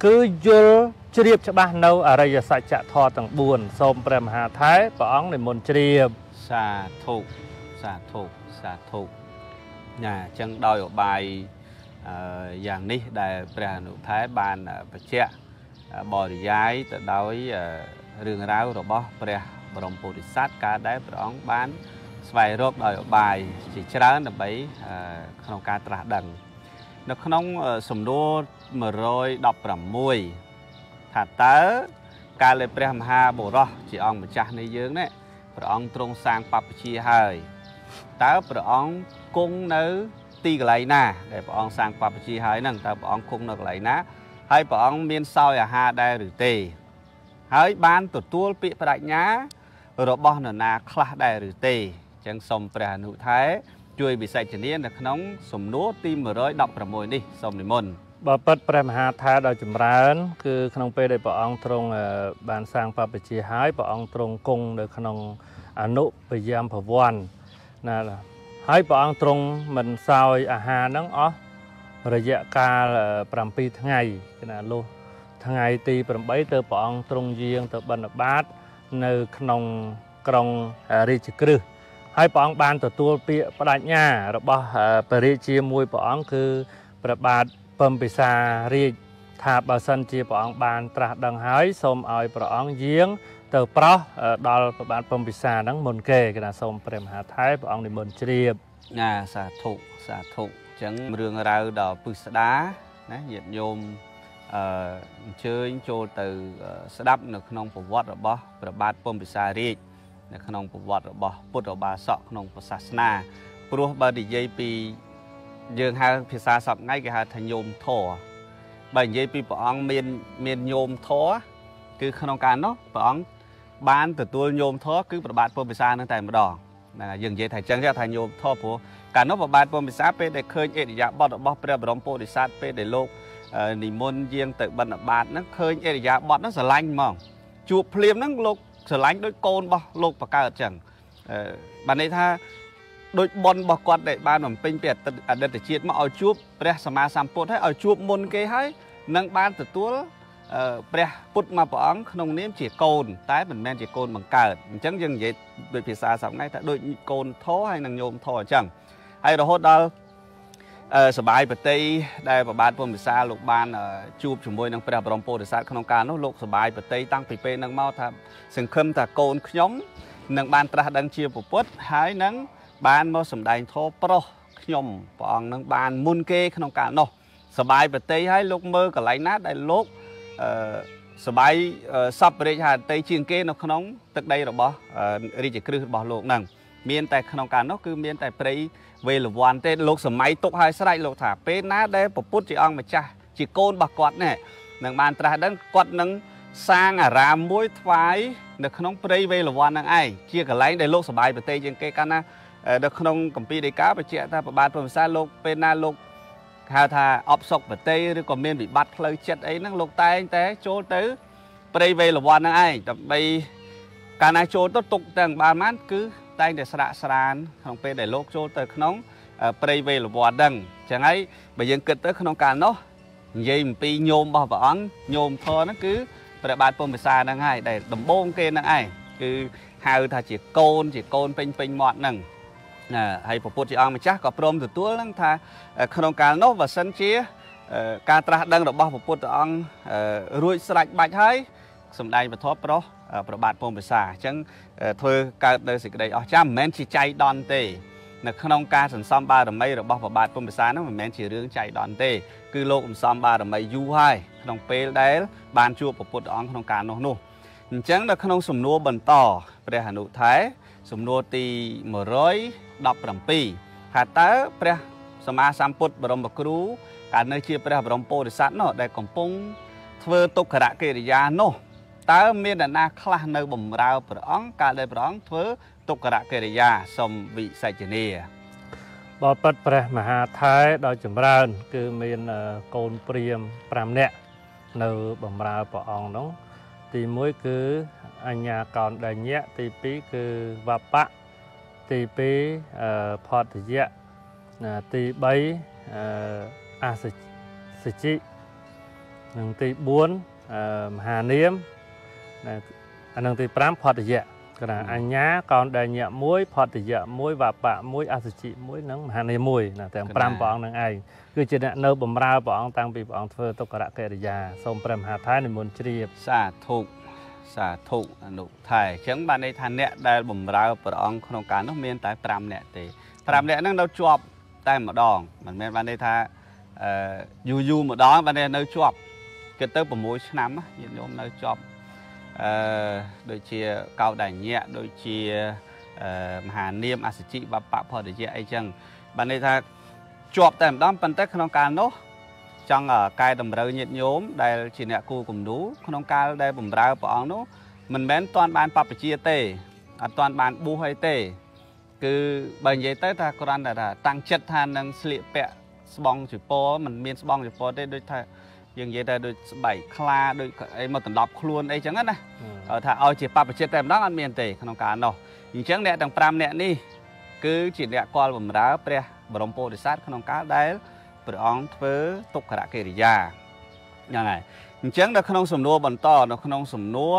គឺយល់ជ្រាបច្បាស់នៅអរិយសច្ចធម៌ទាំង4សូមព្រះមហាថែព្រះអង្គនិមន្តជ្រាប
សាធុសាធុសាធុណាអញ្ចឹងដោយឧបាយយ៉ាងនេះដែលព្រះអនុថែបានបញ្ជាក់បរិយាយទៅដោយរឿងរ៉ាវរបស់ព្រះបរមពុទ្ធិសត្វការដែលព្រះអង្គបានស្វែងរកដោយឧបាយជាច្រើនដើម្បីក្នុងការត្រាស់ដឹង នៅក្នុងសំណួរ116ថាតើកាលដែលព្រះមហាបុរសជាអង្គម្ចាស់នៃយើងនេះព្រះអង្គទ្រង់សាងបព្វជិហើយតើព្រះអង្គគង់នៅទីកន្លែងណា ដែលព្រះអង្គសាងបព្វជិហើយហ្នឹងតើព្រះអង្គគង់នៅកន្លែងណា ហើយព្រះអង្គមានសោយអាហារដែរឬទេ ហើយបានទទួលពាក្យបដិញ្ញារបស់នរណាខ្លះដែរឬទេអញ្ចឹងសូមព្រះអនុថែ ជួយវិសេចនានៅក្នុងសំណួរទី116នេះសូមនិមន្ត
បើពិតព្រះមហាថាដ៏ចម្រើន គឺក្នុងពេលដែលព្រះអង្គទ្រង់បានសាងបព្វជិហើយព្រះអង្គទ្រង់គង់នៅក្នុងអនុបយាមភវ័នណាហើយព្រះអង្គទ្រង់មិនសោយអាហារហ្នឹងអស់រយៈកាល7ថ្ងៃគឺណាលុះថ្ងៃទី8ទៅព្រះអង្គទ្រង់យាងទៅបិណ្ឌបាត នៅក្នុងក្រុងរាជក្រឹស ហើយព្រះអង្គបានទទួលពាក្យបដិញ្ញារបស់ព្រះរាជាមួយព្រះអង្គគឺព្រះបាទពំពិសារាជថាបើសិនជាព្រះអង្គបានត្រាស់ដឹងហើយសូមឲ្យព្រះអង្គយាង ទៅប្រោះដល់ប្របាទពំពិសាហ្នឹងមុនគេគេថាសូមព្រះមហាថៃព្រះអង្គនិមន្តជ្រាប
ណាសាធុសាធុអញ្ចឹងរឿងរ៉ាវដ៏ពិស្ដាណាញាតិញោមអឺអញ្ជើញចូលទៅស្ដាប់នៅក្នុងប្រវត្តិរបស់ព្រះបាទពំពិសារាជ នៅក្នុងប្រវត្តិរបស់ពុទ្ធបាសកក្នុងពុទ្ធសាសនាព្រោះបើនិយាយពីយើងហៅភាសាសពថ្ងៃគេហៅថាញោមធរបើនិយាយពីព្រះអង្គមានមានញោមធរគឺក្នុងការនោះព្រះអង្គបានទទួលញោមធរគឺប្របាទពុទ្ធភាសានឹងតែម្ដងហ្នឹងហើយយើងនិយាយថាអញ្ចឹងថាញោមធរព្រោះកាលនោះប្របាទពុទ្ធភាសាពេលដែលឃើញអិរិយាបថរបស់ព្រះបរមពុទ្ធិស័តពេលដែលលោកនិមន្តយាងទៅបិណ្ឌបាតហ្នឹងឃើញអិរិយាបថហ្នឹងស្រឡាញ់ហ្មងជួបភ្លាមហ្នឹងលោក ស្រឡាញ់ដូចកូនរបស់លោកបកើតអញ្ចឹងបានន័យថាដូចបនរបស់គាត់ដែលបានបំពេញពីអតីតជាតិមកឲ្យជួបព្រះសម្មាសម្ពុទ្ធហើយឲ្យជួបមុនគេហើយនឹងបានទទួលព្រះពុទ្ធមកព្រះអង្គក្នុងនាមជាកូន តែមិនមែនជាកូនបង្កើតអញ្ចឹងយើងនិយាយដូចភាសាសប្ងៃថាដូចកូនធរហើយនឹងញោមធរអញ្ចឹងហើយរហូតដល់ សបាយបតីដែលប្របាទពុទ្ធវិសាលោកបានជួបជាមួយនឹងព្រះបរមពុទ្ធសាសក្នុងការនោះលោកសបាយបតីតាំងពីពេលនឹងមកថាសង្ឃឹមថាកូនខ្ញុំនឹងបានត្រាស់ដឹងជាពុទ្ធហើយនឹងបានមកសម្ដែងធម៌ប្រុសខ្ញុំព្រះអង្គនឹងបានមុនគេក្នុងការនោះសបាយបតីហើយលោកមើលកន្លែងណាដែលលោកអឺសបាយសពរាជហតីជាងគេនៅក្នុងទឹកដីរបស់រាជក្រឹសរបស់លោកហ្នឹង មានតែក្នុងការនោះគឺមានតែព្រៃវេលវ័នទេលោកសម័យទុកឲ្យស្រេចលោកថាពេលណាដែលពពុទ្ធជាអង្គម្ចាស់ជាកូនរបស់គាត់នេះនឹងបានត្រាស់ដឹងគាត់នឹងសាងអារាមមួយថ្វាយនៅក្នុងព្រៃវេលវ័នហ្នឹងឯងជាកន្លែងដែលលោកសបាយប្រទេសជាងគេកាលណានៅក្នុងកម្ពីដីកាបញ្ជាក់ថាប្របាទពុទ្ធសាសលោកពេលណាលោកហៅថាអបសុកប្រទេសឬក៏មានវិបត្តិផ្លូវចិត្តអីហ្នឹងលោកតែងតែចូលទៅព្រៃវេលវ័នហ្នឹងឯងដើម្បីកាលណាចូលទៅទុកទាំងបានបានគឺ តែងតែស្រាក់ស្រានក្នុងពេលដែលលោកចូលទៅក្នុងព្រៃវេលវ័នហ្នឹងអញ្ចឹងហើយបើយើងគិតទៅក្នុងកាលនោះនិយាយអំពីញោមរបស់ព្រះអង្គញោមធរហ្នឹងគឺព្រះបាទពុំភាសាហ្នឹងហើយដែលដំបងគេហ្នឹងឯងគឺហៅថាជាកូន ជាកូនពេញពេញមាត់ហ្នឹងណាហើយពពុទ្ធជាអង្គម្ចាស់ក៏ព្រមទទួលហ្នឹងថាក្នុងកាលនោះបើសិនជា ការត្រាស់ដឹងរបស់ពពុទ្ធអង្គរួចស្រេចបាច់ហើយ សំដែងពធប្រុសប្របាទពងភាសាអញ្ចឹងធ្វើកើតនៅសេចក្តីអស្ចារ្យមិនមែនជាចៃដន្យទេនៅក្នុងការសន្សំបារមីរបស់ប្របាទពុំភាសានោះមិនមែនជារឿងចៃដន្យទេ គឺលោកសន្សំបារមីយូរហើយក្នុងពេលដែលបានជួបពពុទ្ធអង្គក្នុងការនោះនោះអញ្ចឹងនៅក្នុងសំណួរបន្តព្រះអនុថែសំណួរទី117ថាតើព្រះសម្មាសម្ពុទ្ធបរមគ្រូកាលនៅជាព្រះបរមពោធិសត្វនោះដែលកំពុងធ្វើទុក្ខរកិរិយានោះ តើមានអ្នកណាខ្លះនៅបំរើព្រះអង្គកាលដែលព្រះអង្គធ្វើទុក្ខរកិរិយាសូមវិសេចនា
បបិទ្ធព្រះមហាថែដ៏ចម្រើន គឺមានកូនព្រាម5នាក់នៅបំរើព្រះអង្គនោះទី1គឺអញ្ញាកោនដញ្ញៈទី2គឺវបៈទី2ផតយៈទី3អសជិនិងទី4មហានាម អានឹងទី5ផតយៈគឺថាអញ្ញាកោនដែលញាក់មួយផតយៈមួយវបៈមួយអសជិមួយនិងមហានាមួយណាទាំង5ព្រះអង្គនឹងឯងគឺជាអ្នកនៅបម្រើព្រះអង្គតាំងពីព្រះអង្គធ្វើទុក្ករកិរិយាសូមព្រះមហាថានិមន្តជ្រាប
សាធុសាធុអនុថែអញ្ចឹងបានន័យថាអ្នកដែលបម្រើព្រះអង្គក្នុងការនោះមានតែ5អ្នកទេ5អ្នកហ្នឹងនៅជាប់តែម្ដងមិនមែនបានន័យថាអឺយូរយូរម្ដងបាននៅជាប់គិតទៅ6ឆ្នាំញាតិញោមនៅជាប់ អឺដូចជាកោដញ្ញៈដូចជាមហានាមអសជិបបផតយៈអីចឹងបានន័យថាជាប់តែម្ដងប៉ុន្តែក្នុងកាលនោះចង់កែតម្រូវញាតិញោមដែលជាអ្នកគូគំនូក្នុងកាលដែលបំរើព្រះអង្គនោះមិនមែនតាន់បានបព្វជិទេអត់តាន់បានបួសអីទេ គឺបើនិយាយទៅថាគ្រាន់តែថាតាំងចិត្តថានឹងស្លៀកពាក់ស្បង់ជប៉ុនមិនមានស្បង់ជប៉ុនទេដូចថា យើងនិយាយតែដូចស្បែកខ្លាដូចអីមកដណ្ដប់ខ្លួនអីចឹងណាថាឲ្យជាបព្វជិតតែម្ដងអត់មានទេក្នុងការនោះអញ្ចឹងអ្នកទាំង5អ្នកនេះគឺជាអ្នកគាល់បំរើព្រះបរមពោធិសត្វក្នុងកាលដែលព្រះអង្គធ្វើទុក្ខរកិរិយាហ្នឹងហើយអញ្ចឹងនៅក្នុងសំណួរបន្តនៅក្នុងសំណួរ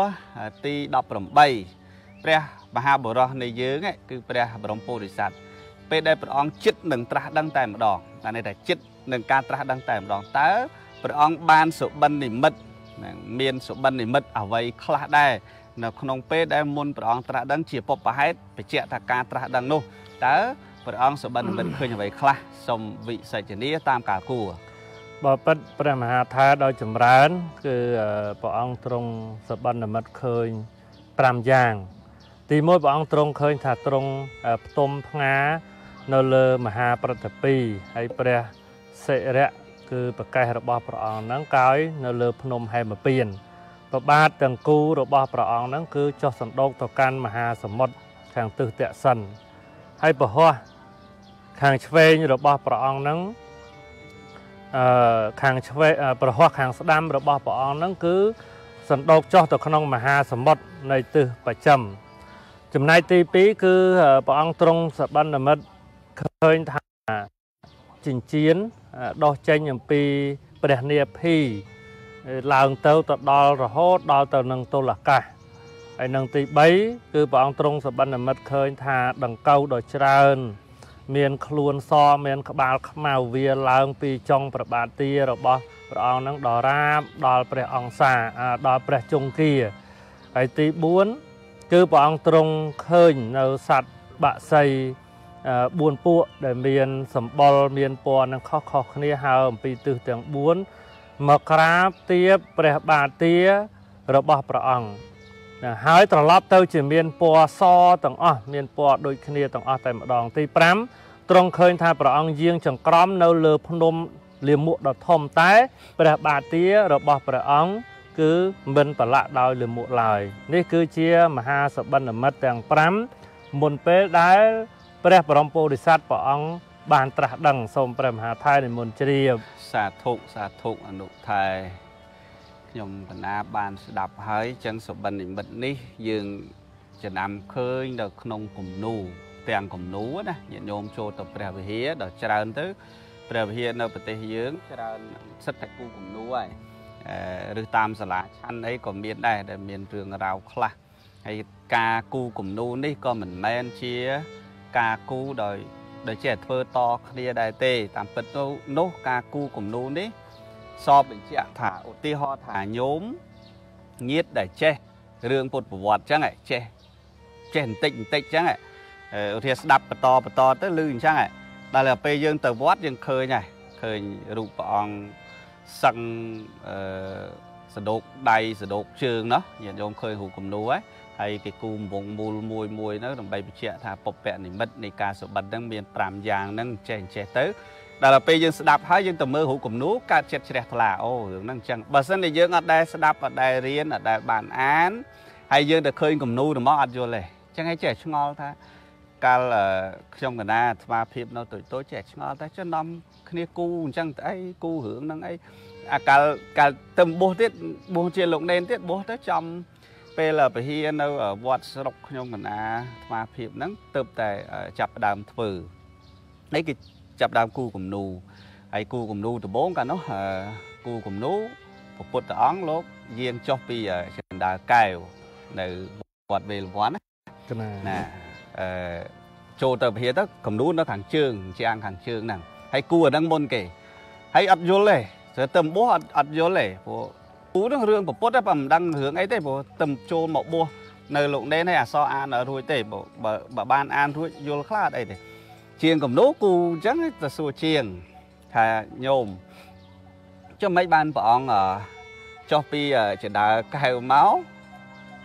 ទី18ព្រះមហាបុរសនៃយើងគឺព្រះបរមពោធិសត្វពេលដែលព្រះអង្គចិត្តនឹងត្រាស់ដឹងតែម្ដងតែនេះតែចិត្តនឹងការត្រាស់ដឹងតែម្ដងតើ ព្រះអង្គបានសុបិននិមិត្តមានសុបិននិមិត្តអ្វីខ្លះដែរនៅក្នុងពេលដែលមុនព្រះអង្គត្រាស់ដឹងជាពុបហេតុបញ្ជាក់ថាការត្រាស់ដឹងនោះតើព្រះអង្គសុបិននិមិត្តឃើញអ្វីខ្លះសូមវិសេចនាតាមការគួរ
បបិទ្ធព្រះមហាថាដោយចម្រើន គឺព្រះអង្គទ្រង់សុបិននិមិត្តឃើញ5យ៉ាង ទីមួយព្រះអង្គទ្រង់ឃើញថាទ្រង់ផ្ទុំផ្ងានៅលើមហាប្រតិពីហើយព្រះសិរៈ គឺប្រកេះរបស់ព្រះអង្គហ្នឹងកើយនៅលើភ្នំហេមពៀនប្របាទទាំងគូរបស់ព្រះអង្គហ្នឹងគឺចុះសណ្ដោកទៅកាន់មហាសមុទ្រខាងទិសទក្សិនហើយពហោះខាងឆ្វេងរបស់ព្រះអង្គហ្នឹងអឺខាងឆ្វេងប្រហោះខាងស្ដាំរបស់ព្រះអង្គហ្នឹងគឺសណ្ដោកចុះទៅក្នុងមហាសមុទ្រនៃទិសបស្ចិមចំណែកទី2គឺព្រះអង្គទ្រង់សបណ្ឌមិត្តឃើញថាចិញ្ចៀន ដោះចេញអំពីព្រះនាភីឡើងទៅទៅដល់រហូតដល់ទៅនឹងតុលអាកាសហើយនឹងទី3គឺព្រះអង្គទ្រង់សបណ្ឌមិត្តឃើញថាដង្កូវដ៏ច្រើន មានខ្លួនសមានក្បាលខ្មៅវាឡើងពីចុងប្របាទទារបស់ព្រះអង្គនឹងដល់រាបដល់ព្រះអង្គសាដល់ព្រះជង្គគាហើយទី4គឺព្រះអង្គទ្រង់ឃើញនៅសត្វបាក់សី 4ពួកដែលមានសម្បុរមានពណ៌នឹងខុសខុសគ្នាហើយអំពីទិសទាំង4មកក្រាបទៀបព្រះបាទទារបស់ព្រះអង្គហើយត្រឡប់ទៅជាមានពណ៌សទាំងអស់មានពណ៌ដូចគ្នាទាំងអស់តែម្ដងទី5ទ្រង់ឃើញថាព្រះអង្គយាងចង្ក្រមនៅលើភ្នំលាមកដ៏ធំតែព្រះបាទទារបស់ព្រះអង្គគឺមិនប្រឡាក់ដោយលាមកឡើយនេះគឺជាមហាសបិនមិត្តទាំង5មុនពេលដែល ព្រះបរមពុរិស័ទព្រះអង្គបានត្រាស់ដឹងសូមព្រះមហាថៃនិមន្តជ្រាប
សាធុសាធុអនុថែខ្ញុំកណាបានស្ដាប់ហើយចឹងសបិននិមិត្តនេះយើងចំណាំឃើញនៅក្នុងគំនូទាំងគំនូណាញាតិញោមចូលទៅព្រះវិហារដល់ច្រើនទៅព្រះវិហារនៅប្រទេសយើងច្រើនសិតតែគូគំនូហើយឬតាមសាលាឆាន់អីក៏មានដែរដែលមានរឿងរ៉ាវខ្លះហើយការគូគំនូនេះក៏មិនមែនជា ការគូដោយដោយចេះធ្វើតគ្នាដែរទេ តាមពិតទៅនោះការគូគំនូនេះសពបញ្ជាក់ថាឧទាហរណ៍ថាញោមញាតដែលចេះរឿងពុទ្ធប្រវត្តិអញ្ចឹងចេះចេះបន្តិចបន្តិចអញ្ចឹងឧទាហរណ៍ស្ដាប់បន្តបន្តទៅឮអញ្ចឹងដល់ពេលយើងទៅវត្តយើងឃើញហើយឃើញរូបព្រះអង្គសឹងអឺសដោកដៃសដោកជើងណោះញាតិញោមឃើញរូបគំនូហើយ ហើយគេគូមវងមូលមួយមួយហ្នឹងដើម្បីបញ្ជាក់ថាពុព្វនិមិត្តនៃការសុបិតហ្នឹងមាន5យ៉ាងហ្នឹងចេះចេះទៅដល់ពេលយើងស្ដាប់ហើយយើងទៅមើលរូបគំនូកើតចិត្តជ្រះថ្លាអូរឿងហ្នឹងអញ្ចឹងបើសិនជាយើងអត់ដែលស្ដាប់អត់ដែលរៀនអត់ដែលបានអានហើយយើងទៅឃើញគំនូរបស់អត់យល់ទេអញ្ចឹងហើយចេះឆ្ងល់ថាកាលខ្ញុំកណាអាត្មាភាពនៅតូចតូចចេះឆ្ងល់តែចុះនាំគ្នាគូអញ្ចឹងទៅអីគូរឿងហ្នឹងអីអាកាលកាលទៅបោះទៀតបោះជាលោកនេនទៀតបោះទៅចំ ពេលពហិនៅវត្តស្រុកខ្ញុំកណាស្មាភាពហ្នឹងទៅតែចាប់ដើមធ្វើនេះគេចាប់ដើមគូគំនូហើយគូគំនូដំបូងកាលនោះគូគំនូព្រះពុទ្ធអង្គលោកយាងចុះពីចិន្តាកែវនៅវត្តវេលវ័នណាណាអឺចូលទៅពហិទៅគំនូនៅខាងជើងជាងខាងជើងហ្នឹងហើយគូអាហ្នឹងមុនគេហើយអត់យល់ទេទៅទៅបោះអត់អត់យល់ទេព្រោះ ពូនឹងរឿងប្រពុតតែមិនដឹងរឿងអីទេព្រោះទៅចូលមកបោះនៅលោកណេនឲ្យអសអានរួចទេបើបើបានអានរួចយល់ខ្លះអត់អីទេជាងកំណូគូអញ្ចឹងទៅសួរជាងថាញោមចុះមិនបានព្រះអង្គចុះពីចដើកែវមក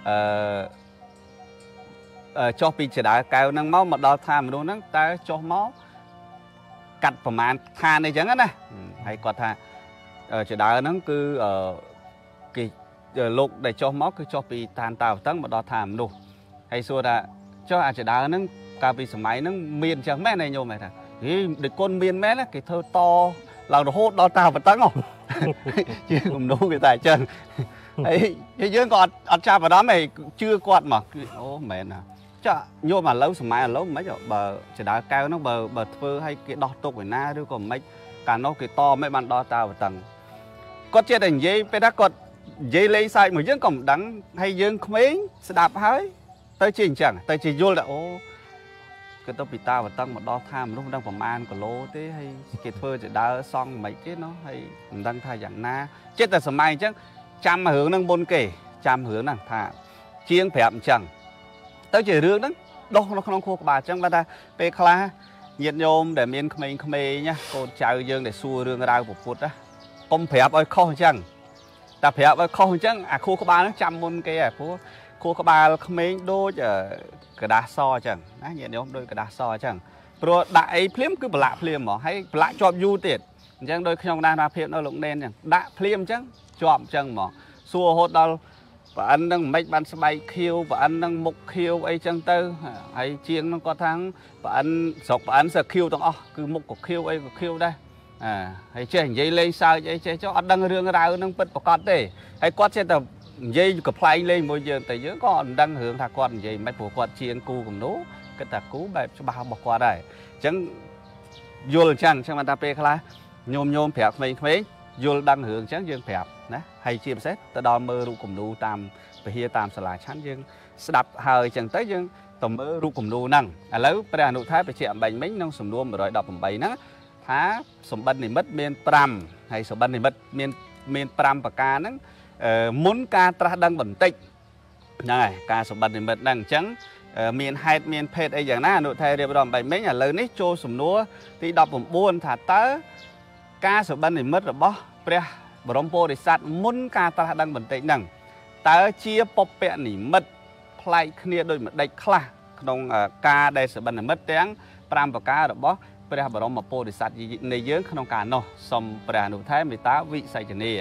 អឺចុះពីចដើកែវហ្នឹងមកមកដល់ថាមនុស្សហ្នឹងតើចុះមកកាត់ប្រមាណឋានអីចឹងណាហើយគាត់ថាចដើហ្នឹងគឺអឺ គេលោកដែលចុះមកគឺចុះពីឋានតាវតឹងមកដល់ឋានមនុស្សហើយសួរថាចុះអាចដើហ្នឹងកាលពីសម័យហ្នឹងមានចឹងមែនទេញោមថាហីដូចគុណមានមែនគេធ្វើតឡើងរហូតដល់តាវតឹងជាគំនូគេតែអញ្ចឹងហើយយើងក៏អត់អត់ចាប់អារម្មណ៍ឯងជឿគាត់មកអូមែនណាចាញោមឥឡូវសម័យឥឡូវមិនបើចដើកៅហ្នឹងបើបើធ្វើឲ្យគេដោះទុកឯណាឬក៏មិនកាលនោះគេតមិនបានដល់តាវតឹងគាត់ចេះតែនិយាយពេលណាគាត់ និយាយលេងសើចមួយយើងក៏មិនដឹងហើយយើងក្មេងស្ដាប់ហើយ ទៅជាអញ្ចឹងទៅជាយល់ថាអូគឺទៅពីតាវតឹងមកដល់ថាមនុស្សដឹងប្រមាណគីឡូទេហើយគេធ្វើជាដើរសង់មិនទេណោះហើយមិនដឹងថាយ៉ាងណាចិត្តតែសម័យអញ្ចឹងចាំរឿងហ្នឹងមុនគេ ចាំរឿងហ្នឹងថាជាងប្រាប់អញ្ចឹងទៅជារឿងហ្នឹងដោះនៅក្នុងខួរក្បាលអញ្ចឹងបើថាពេលខ្លះញាតិញោមដែលមានក្មេងៗណាកូនចៅយើងដែលសួររឿងរ៉ាវពុទ្ធណាកុំប្រាប់ឲ្យខុសអញ្ចឹង តែប្រាប់ឲ្យខុសអញ្ចឹងអាខួរក្បាលហ្នឹងចាំមុនគេហ៎ព្រោះ ខួរក្បាលក្មេងដូចกระดาษសអញ្ចឹងណាញាតិញោមដូចกระดาษសអញ្ចឹងព្រោះដាក់អីភ្លាមគឺប្រឡាក់ភ្លាមហ្មងហើយប្រឡាក់ជាប់យូរទៀតអញ្ចឹងដូចខ្ញុំដានថាភាពនៅលោកណេនអញ្ចឹងដាក់ភ្លាមអញ្ចឹងជាប់អញ្ចឹងហ្មងសួររហូតដល់ប្រអិននឹងមិនបានស្បែកខៀវប្រអិននឹងមុខខៀវអីចឹងទៅហើយជាងនឹងគាត់ថាប្រអិនស្រុកប្រអិនសើខៀវទាំងអស់គឺមុខក៏ខៀវអីក៏ខៀវដែរ អាហើយចេះនិយាយលេងសើចអីចេះចុះអត់ដឹងរឿងរ៉ាវនឹងពិតប្រកបទេហើយគាត់ចេះតែនិយាយកំ pl ែងលេងមួយយើងតែយើងក៏មិនដឹងរឿងថាគាត់និយាយមិនព្រោះគាត់ជាងគូគំនូគិតថាគូបែបច្បាស់របស់គាត់ដែរអញ្ចឹងយល់អញ្ចឹងអញ្ចឹងបានថាពេលខ្លះញោមញោមប្រាប់ក្មេងៗយល់ដឹងរឿងអញ្ចឹងយើងប្រាប់ណាហើយជាពិសេសទៅដល់មើលរូបគំនូតាមពហិតាមសាលាឆាន់យើងស្ដាប់ហើយអញ្ចឹងទៅយើងទៅមើលរូបគំនូហ្នឹងឥឡូវព្រះអនុថែបញ្ជាក់អំបញ្ញមិញក្នុងសំណួរ118ហ្នឹង ថាសម្បត្តិនិមិត្តមាន5ហើយសម្បត្តិនិមិត្តមានមាន5ប្រការហ្នឹងមុនការត្រាស់ដឹងបន្តិចហ្នឹងហើយការសម្បត្តិនិមិត្តហ្នឹងអញ្ចឹងមានហេតុមានភេទអីយ៉ាងណាអនុថែរៀបរាប់បែបមិញឥឡូវនេះចូលសំណួរទី19ថាតើការសម្បត្តិនិមិត្តរបស់ព្រះបរមពុរិស័ទមុនការត្រាស់ដឹងបន្តិចហ្នឹងតើជាពពៈនិមិត្តប្លែកគ្នាដូចម្ដេចខ្លះក្នុងការដែលសម្បត្តិនិមិត្តទាំង5ប្រការរបស់ ព្រះបរមពុរិស័ទនៃយើងក្នុងការនោះសូមព្រះអនុថែមេត្តាវិស័យជនី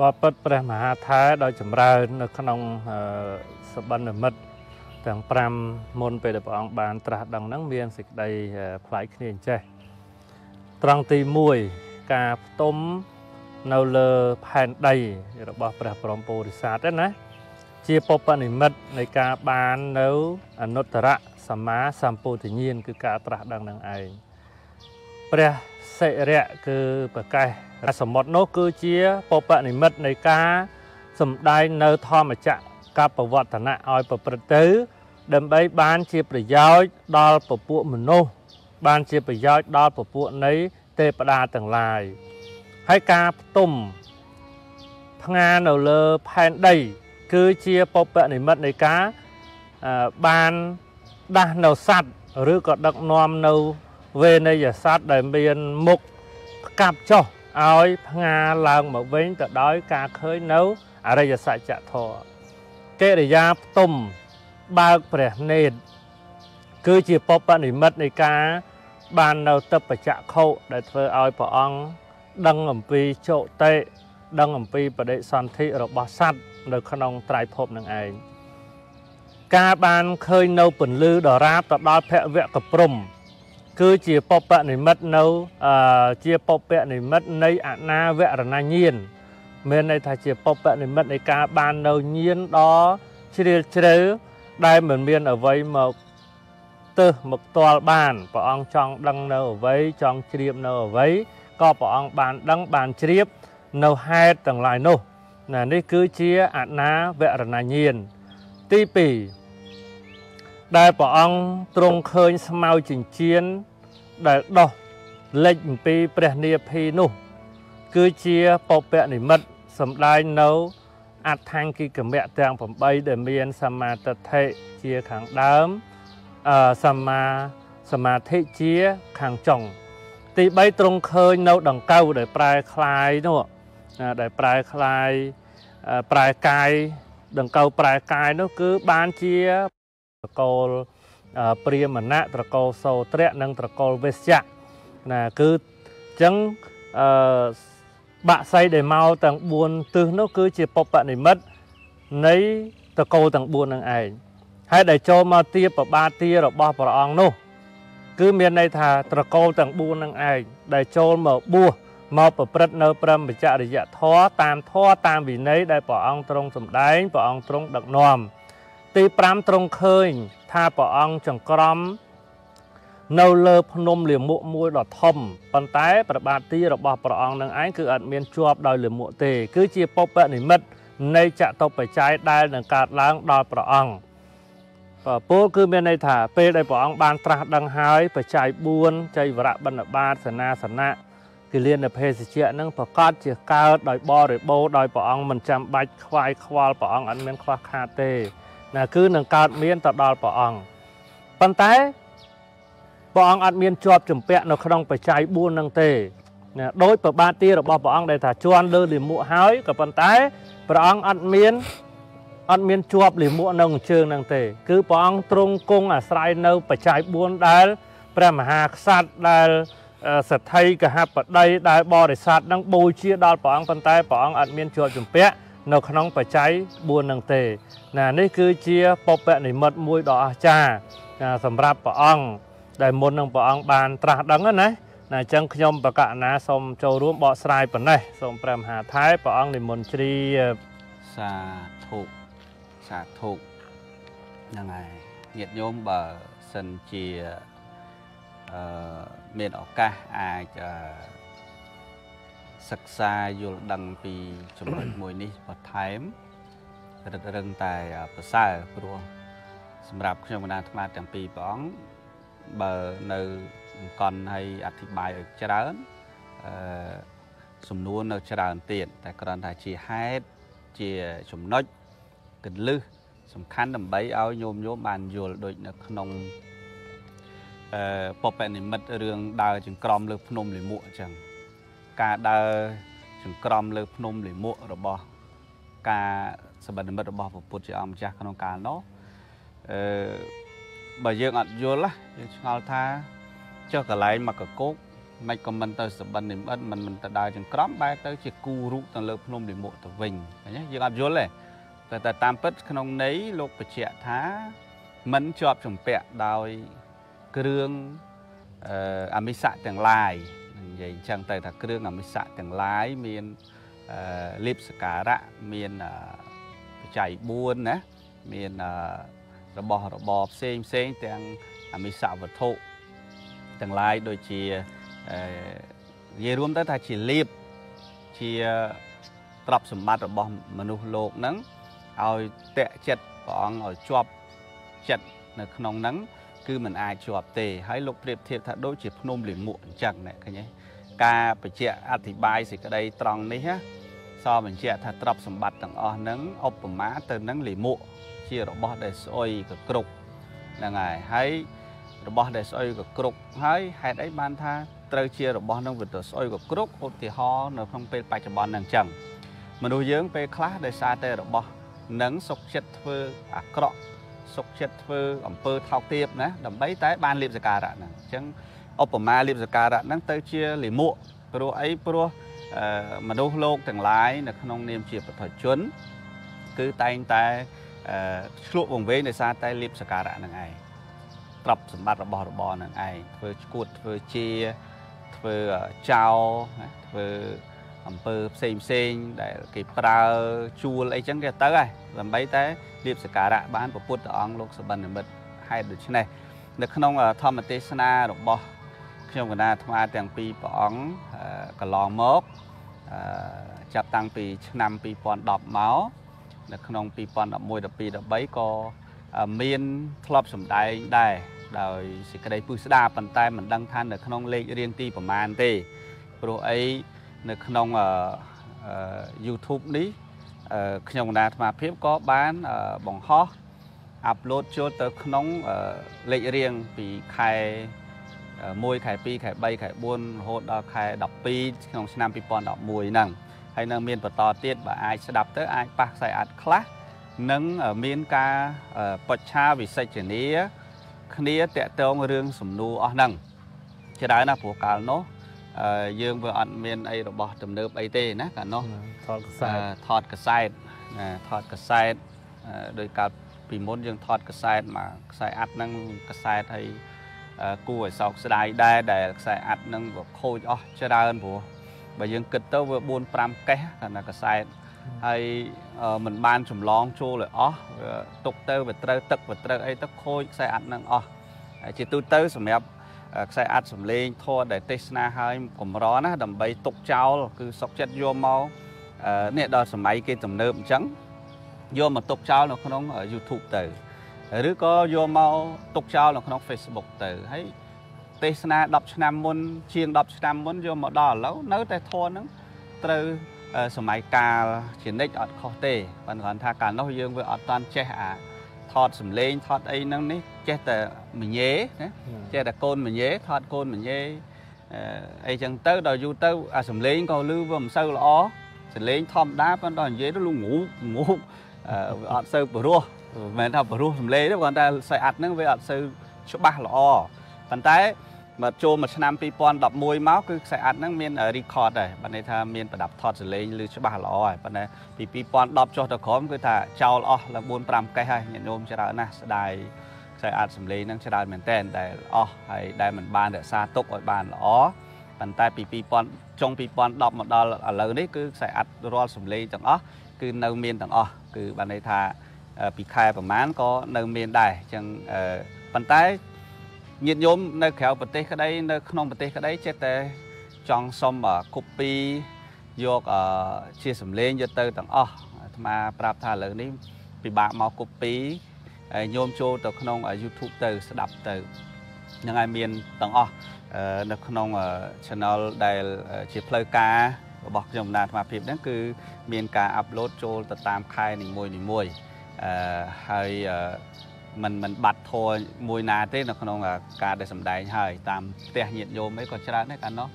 បបិទ្ធព្រះមហាថែដោយចម្រើននៅក្នុងសបណ្ឌមិត្តទាំង5មុនពេលដែលព្រះអង្គបានត្រាស់ដឹងហ្នឹងមានសេចក្តីប្លែកគ្នាអញ្ចេះត្រង់ទី1ការផ្ទុំនៅលើផែនដីរបស់ព្រះបរមពុរិស័ទណាជាបបនិមិត្តនៃការបាននៅអនុត្តរៈសម្មាសម្ពុទ្ធញ្ញាណគឺការត្រាស់ដឹងនឹងឯង ព្រះសិរៈគឺប្រកាសសមុទ្រនោះគឺជាពពនិមិត្តនៃការសំដែងនៅធម្មចក្រកបវត្តនៈឲ្យប្រព្រឹត្តទៅ ដើម្បីបានជាប្រយោជន៍ដល់ពពួកមនុស្សបានជាប្រយោជន៍ដល់ពពួកនៃទេវតាទាំងឡាយហើយការផ្ទុំផ្ងានៅលើផែនដី គឺជាពពនិមិត្តនៃការបានដាស់នៅសัตว์ឬក៏ដឹកនាំនៅ វេនយសัตว์ដែលមានមុខផ្កាប់ចុះឲ្យផ្ងាឡើងមកវិញទៅដោយការឃើញនៅអរិយសច្ចធម៌កិរិយាផ្ទុំបើកព្រះនេត្រគឺជាពពនិមិត្តនៃការបាននៅទឹកបច្ចៈខុដែលធ្វើឲ្យព្រះអង្គដឹងអំពីចោតិដឹងអំពីបដិសន្ធិរបស់សត្វនៅក្នុងត្រៃភពនឹងឯងការបានឃើញនៅពន្លឺដរាបទៅដល់ភវកព្រំ គឺជាពពនិមិត្តនៅជាពពនិមិត្តនៃអនាវរណញាណមានន័យថាជាពពនិមិត្តនៃការបាននៅញាណដ៏ជ្រាលជ្រៅដែលមិនមានអ្វីមកទើសមកផ្ទាល់បានព្រះអង្គចង់ដឹងនៅអ្វីចង់ជ្រាបនៅអ្វីក៏ព្រះអង្គបានដឹងបានជ្រាបនៅហេតុទាំងឡាយនោះណានេះគឺជាអនាវរណញាណទី2ដែលព្រះអង្គទ្រង់ឃើញស្មៅចិញ្ចៀន ដែលដោះលេចអំពីព្រះនាភីនោះ គឺជាពពនិមិត្តសំដែងនៅអដ្ឋាង្គិកមៈទាំង8ដែលមានសមាទិដ្ឋិជាខាងដើមអឺសមាសមាធិជាខាងចុង ទី3ទ្រង់ឃើញនៅដង្កូវដែលប្រែคลายនោះដែលប្រែคลายប្រែកាយដង្កូវប្រែកាយនោះគឺបានជាបកល ព្រាមណៈត្រកូលសោត្រៈនិងត្រកូលវេស្យៈណាគឺអញ្ចឹងអឺបាក់សៃដែលមកទាំង4ទិសនោះគឺជាពពនិមិត្តនៃត្រកូលទាំង4នឹងឯងហើយដែលចូលមកទាបប្របាទទារបស់ព្រះអង្គនោះ គឺមានន័យថាត្រកូលទាំង4នឹងឯងដែលចូលមកបួសមកប្រព្រឹត្តនៅព្រមបច្ចរិយធម៌តាមធម៌តាមវិន័យដែលព្រះអង្គទ្រង់សម្ដែងព្រះអង្គទ្រង់ដឹកនាំទី5ទ្រង់ឃើញ ថាព្រះអង្គចង្ក្រមនៅលើភ្នំលាមកមួយដ៏ធំប៉ុន្តែប្របាទទីរបស់ព្រះអង្គនឹងឯងគឺអត់មានជាប់ដោយលាមកទេ គឺជាពុបនិមិត្តនៃចតុបច្ច័យដែលនឹងកើតឡើងដល់ព្រះអង្គពលគឺមានន័យថាពេលដែលព្រះអង្គបានត្រាស់ដឹងហើយបច្ច័យ4ចៃវរៈបណ្ឌបាតសនាសនៈគិលានភេសជ្ជៈនឹងប្រកាសជាកើតដោយបរិបូរដោយព្រះអង្គមិនចាំបាច់ខ្វាយខ្វល់ព្រះអង្គអត់មានខ្វះខាតទេ ណាគឺនឹងកើតមានទៅដល់ព្រះអង្គប៉ុន្តែព្រះអង្គអត់មានជាប់ជំពាក់នៅក្នុងបច្ច័យ4នឹងទេណាដោយប្របាទទីរបស់ព្រះអង្គដែលថាជន់លើលាមកហើយក៏ប៉ុន្តែព្រះអង្គអត់មានអត់មានជាប់លាមកនៅជើងហ្នឹងទេ គឺព្រះអង្គទ្រង់គង់អាស្រ័យនៅបច្ច័យ4ដែលព្រះមហាក្សត្រដែលសទ្ធិកហបតីដែលបរិស័ទនឹងបូជាដល់ព្រះអង្គប៉ុន្តែព្រះអង្គអត់មានជាប់ជំពាក់ នៅក្នុងបច្ច័យ4នឹងទេណានេះគឺជាពពនិមិត្តមួយដ៏អស្ចារ្យសម្រាប់ព្រះអង្គដែលមុននឹងព្រះអង្គបានត្រាស់ដឹងណាណាអញ្ចឹងខ្ញុំបកណាសូមចូលរួមបកស្រាយប៉ុណ្ណេះសូមព្រះមហាថៃព្រះអង្គនិមន្តជ្រាប
សាធុសាធុហ្នឹងហើយញាតិញោមបើសិនជាអឺមានឱកាសអាចអឺ សិក្សាយល់ដឹងពីចំណុចមួយនេះបន្ថែមរឹតរឹងតែប្រសើរព្រោះសម្រាប់ខ្ញុំកណាអាត្មាទាំងពីរព្រះអង្គបើនៅអង្គន់ឲ្យអធិប្បាយឲ្យច្រើនអឺសំណួរនៅច្រើនទៀតតែគ្រាន់តែជាហេតុជាចំណុចកលឹះសំខាន់ដើម្បីឲ្យញោមញោមបានយល់ដូចនៅក្នុងអឺពពនិមិត្តរឿងដើរចង្ក្រមលើភ្នំលិមួកអញ្ចឹង ការដើរចង្ក្រមលើភ្នំលិមួករបស់ការសម្បត្តិនិមិត្តរបស់ព្រះពុទ្ធជាអង្គម្ចាស់ក្នុងកាលនោះអឺបើយើងអត់យល់យើងឆ្ងល់ថាចុះកន្លែងមកកកោកមិនក៏មិនទៅសម្បត្តិនិមិត្តមិនមិនទៅដើរចង្ក្រមបែរទៅជាគូរូបទៅលើភ្នំលិមួកទៅវិញឃើញយើងអត់យល់ទេតែតែតាមពិតក្នុងន័យលោកបញ្ជាក់ថាមិនជាប់ជំពាក់ដោយគ្រឿងអឺអមិសៈទាំងឡាយ និយាយអញ្ចឹងទៅថាគ្រឿងអមិសៈទាំងឡាយមានអឺលិបសការៈមានបច្ច័យ4ណាមានរបស់របរផ្សេងផ្សេងទាំងអមិសៈវត្ថុទាំងឡាយដូចជាអឺនិយាយរួមទៅថាជាលៀបជាទ្រព្យសម្បត្តិរបស់មនុស្សលោកហ្នឹងឲ្យតេចិត្តព្រះអង្គឲ្យជាប់ចិត្តនៅក្នុងហ្នឹង គឺมันអាចជាប់ទេហើយលោកប្រៀបធៀបថាដូចជាភ្នំលាមកអញ្ចឹងណាឃើញទេការបញ្ជាក់អធិប្បាយសេចក្តីត្រង់នេះណាសបញ្ជាក់ថាទ្រព្យសម្បត្តិទាំងអស់ហ្នឹងឧបមាទៅនឹងលាមកជារបស់ដែលស្អុយកគ្រប់ហ្នឹងហើយហើយរបស់ដែលស្អុយកគ្រប់ហើយហេតុអីបានថាត្រូវជារបស់នឹងវាទៅស្អុយកគ្រប់ឧទាហរណ៍នៅក្នុងពេលបច្ចុប្បន្នហ្នឹងអញ្ចឹងមនុស្សយើងពេលខ្លះដោយសារតែរបស់នឹងសុខចិត្តធ្វើអាក្រក់ សុខចិត្តធ្វើអំពើថោកទាបណាដើម្បីតែបានលៀបសការៈហ្នឹងអញ្ចឹងឧបមាលៀបសការៈហ្នឹងទៅជាលិមួកព្រោះអីព្រោះមនុស្សលោកទាំងឡាយនៅក្នុងនាមជាពុទ្ធជន គឺតែងតែឆ្លក់វង្វេងដោយសារតែលៀបសការៈហ្នឹងឯងទ្រព្យសម្បត្តិរបស់របរហ្នឹងឯងធ្វើឈួតធ្វើជាធ្វើចោធ្វើ អំពើផ្សេងផ្សេងដែលគេប្រើជួលអីចឹងគេទៅហើយដើម្បីតែលៀបសការៈបានពុទ្ធអង្គលោកសបិននិមិត្តហេតុដូច្នេះនៅក្នុងធម្មទេសនារបស់ខ្ញុំកណាអាត្មាទាំងពីរព្រះអង្គកន្លងមកចាប់តាំងពីឆ្នាំ2010មកនៅក្នុង2011 12 13ក៏មានធ្លាប់សម្ដែងដែរដោយសេចក្តីពឹស្ដាប៉ុន្តែមិនដឹងថានៅក្នុងលេខរៀងទីប្រមាណទេព្រោះអី នៅក្នុង YouTube នេះខ្ញុំកណ្ដាលអាត្មាភាពក៏បានបង្ហោះអាប់ឡូតចូលទៅក្នុងលេខរៀងពីខែ1ខែ2ខែ3ខែ4រហូតដល់ខែ12ក្នុងឆ្នាំ2011ហ្នឹងហើយនៅមានបន្តទៀតបើអាចស្ដាប់ទៅអាចប៉ះខ្សែអាត់ខ្លះនិងមានការបច្ឆាវិសិជ្ជនីគ្នាតកតងរឿងសំណួរអស់ហ្នឹងច្រើនណាស់ព្រោះកាលនោះ យើងវាអត់មានអីរបស់ទំនើបអីទេណាកាលនោះ
ថតកសែត
ថតកសែតណាថតកសែតដោយកាលពីមុនយើងថតកសែតមកខ្សែអាត់ហ្នឹងកសែតហើយគួរឲ្យសោកស្ដាយដែរដែលខ្សែអាត់ហ្នឹងវាខូចអស់ច្រើនព្រោះបើយើងគិតទៅវា4 5កេះថាកសែតហើយมันបានចម្លងចូលឲ្យអស់ទុកទៅវាត្រូវទឹកវាត្រូវអីទៅខូចខ្សែអាត់ហ្នឹងអស់ហើយជាទូទៅសម្រាប់ ខ្សែអាត់សំលេងធរដែលទេសនាឲ្យកម្រណាដើម្បីទុកចោលគឺសុកចិត្តយកមកនេះដល់សម័យគេទំនើបអញ្ចឹងយកមកទុកចោលនៅក្នុង YouTube ទៅឬក៏យកមកទុកចោលនៅក្នុង Facebook ទៅហើយទេសនា10ឆ្នាំមុន ជាង10ឆ្នាំមុនយកមកដល់ឥឡូវនៅតែធរហ្នឹងត្រូវសម័យកាលជានិច្ចអត់ខុសទេប៉ុន្តែគាត់ថាកាលនោះយើងវាអត់តាន់ចេះអា ថតសំឡេងថតអីហ្នឹងនេះចេះតែមញេណាចេះតែកូនមញេថតកូនមញេអីចឹងទៅដល់យូរទៅអាសំឡេងក៏លឺវាមិនសូវល្អសំឡេងធម្មតាប៉ុន្តែនិយាយទៅលងងូងូអត់សូវព្រោះមិនមែនថាព្រោះសំឡេងទេគ្រាន់តែខ្សែអាត់ហ្នឹងវាអត់សូវច្បាស់ល្អប៉ុន្តែ មកចូលមួយឆ្នាំ2011មកគឺខ្សែអាត់ហ្នឹងមាន record ដែរបានន័យថាមានប្រដាប់ថតសលេងឬច្បាស់ល្អហើយប៉ុន្តែពី2010ចុះទៅក្រោមគឺថាចោលអស់ឡើង4 5កេះហើយញាតិញោមច្រើនណាស់ស្ដាយខ្សែអាត់សំលេងហ្នឹងច្រើនមែនតើដែលអស់ហើយដែលមិនបានរក្សាទុកឲ្យបានល្អប៉ុន្តែពី2000ចុង2010មកដល់ឥឡូវនេះគឺខ្សែអាត់រាល់សំលេងទាំងអស់គឺនៅមានទាំងអស់គឺបានន័យថាពីខែប្រហែលក៏នៅមានដែរអញ្ចឹងប៉ុន្តែ ញាតិញោមនៅក្រៅប្រទេសក្តីនៅក្នុងប្រទេសក្តីចេះតែចង់សុំកូពីយកជាសម្លេងយកទៅទាំងអស់អាត្មាប្រាប់ថាឥឡូវនេះពិបាកមកកូពីហើយញោមចូលទៅក្នុង YouTube ទៅស្ដាប់ទៅនឹងឲ្យមានទាំងអស់នៅក្នុង channel ដែលជាផ្លូវការរបស់ខ្ញុំណាអាត្មាភាពហ្នឹងគឺមានការអាប់ឡូតចូលទៅតាមខែនីមួយនីមួយអឺហើយ មិនមិនបាត់ធរមួយណាទេនៅក្នុងការដែលសម្ដែងហើយតាមផ្ទះញាតិញោមអីក៏ច្រើនដែរកាលនោះ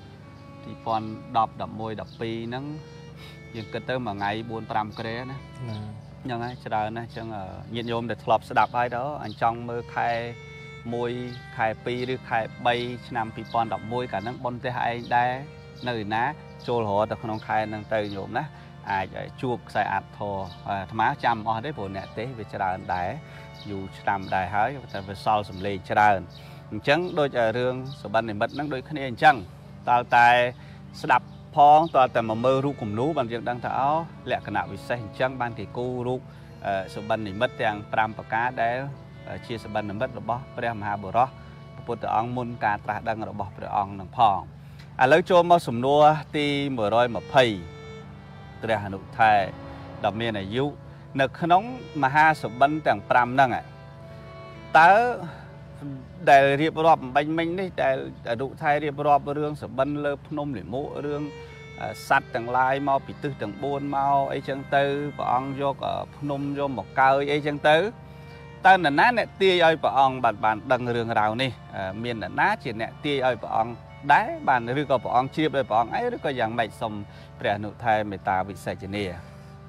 2010 11 12ហ្នឹងយើងគិតទៅមួយថ្ងៃ4 5គ្រែណាហ្នឹងហើយច្រើនណាស់អញ្ចឹងញាតិញោមដែលធ្លាប់ស្ដាប់ហើយដល់អញ្ចង់មើលខែ1ខែ2ឬខែ3ឆ្នាំ2011កាលហ្នឹងប៉ុនផ្ទះឯងដែរនៅឯណាចូលរហទៅក្នុងខែហ្នឹងទៅញោមណាអាចជួបខ្សែអាត់ធរអាត្មាចាំអស់ទេព្រោះអ្នកទេសវាច្រើនដែរ យូរឆ្នាំដែរហើយតែវាសល់សម្លេងច្រើនអញ្ចឹងដូចរឿងសបិននិមិត្តហ្នឹងដូចគ្នាអញ្ចឹងតើតែស្ដាប់ផងតើតែមកមើលរូបគំនូបានយើងដឹងថាអូលក្ខណៈពិសេសអញ្ចឹងបានគេគូរូបសបិននិមិត្តទាំង5ប្រការដែលជាសបិននិមិត្តរបស់ព្រះមហាបុរសពុទ្ធអង្គមុនការត្រាស់ដឹងរបស់ព្រះអង្គនឹងផងឥឡូវចូលមកសំណួរទី120ព្រះអនុថែដ៏មានអាយុ នៅក្នុងមហាសបិនទាំង5ហ្នឹងតើដែលរៀបរាប់បំបញ្ញមិញនេះដែលអនុថែរៀបរាប់រឿងសបិនលើភ្នំលិមុរឿងសัตว์ទាំងឡាយមកពីទិសទាំង4មកអីចឹងទៅព្រះអង្គយកភ្នំយកមកកើយអីចឹងទៅតើនរណាអ្នកទាយឲ្យព្រះអង្គបានបានដឹងរឿងរ៉ាវនេះមាននរណាជាអ្នកទាយឲ្យព្រះអង្គដែរបានឬក៏ព្រះអង្គជ្រាបដោយព្រះអង្គអីឬក៏យ៉ាងម៉េចសូមព្រះអនុថែមេត្តាវិសេចនា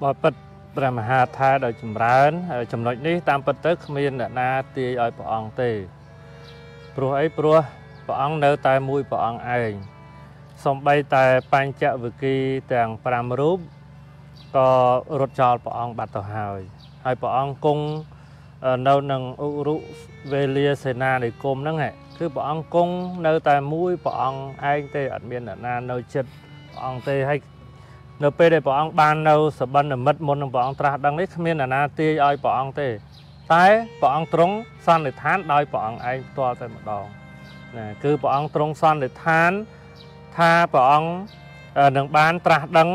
បើពិត ព្រះមហាថាដោយចម្រើន ចំណុចនេះតាមពិតទៅគ្មានអ្នកណាទាយឲ្យព្រះអង្គទេព្រោះអីព្រោះព្រះអង្គនៅតែមួយព្រះអង្គឯងសំបីតែបញ្ចវិគីទាំង5រូបក៏រត់ចោលព្រះអង្គបាត់ទៅហើយហើយព្រះអង្គគង់នៅនឹងឧរុវេលាសេនានិគមហ្នឹងគឺព្រះអង្គគង់នៅតែមួយព្រះអង្គឯងទេអត់មានអ្នកណានៅចិត្តព្រះអង្គទេហើយ នៅពេលដែលព្រះអង្គបាននៅសបិននិមិត្តមុននឹងព្រះអង្គត្រាស់ដឹងនេះគ្មានអ្នកណាទាយឲ្យព្រះអង្គទេ តែព្រះអង្គទ្រង់សន្និដ្ឋានដោយព្រះអង្គឯងផ្ទាល់តែម្ដងណាគឺព្រះអង្គទ្រង់សន្និដ្ឋានថាព្រះអង្គនឹងបានត្រាស់ដឹង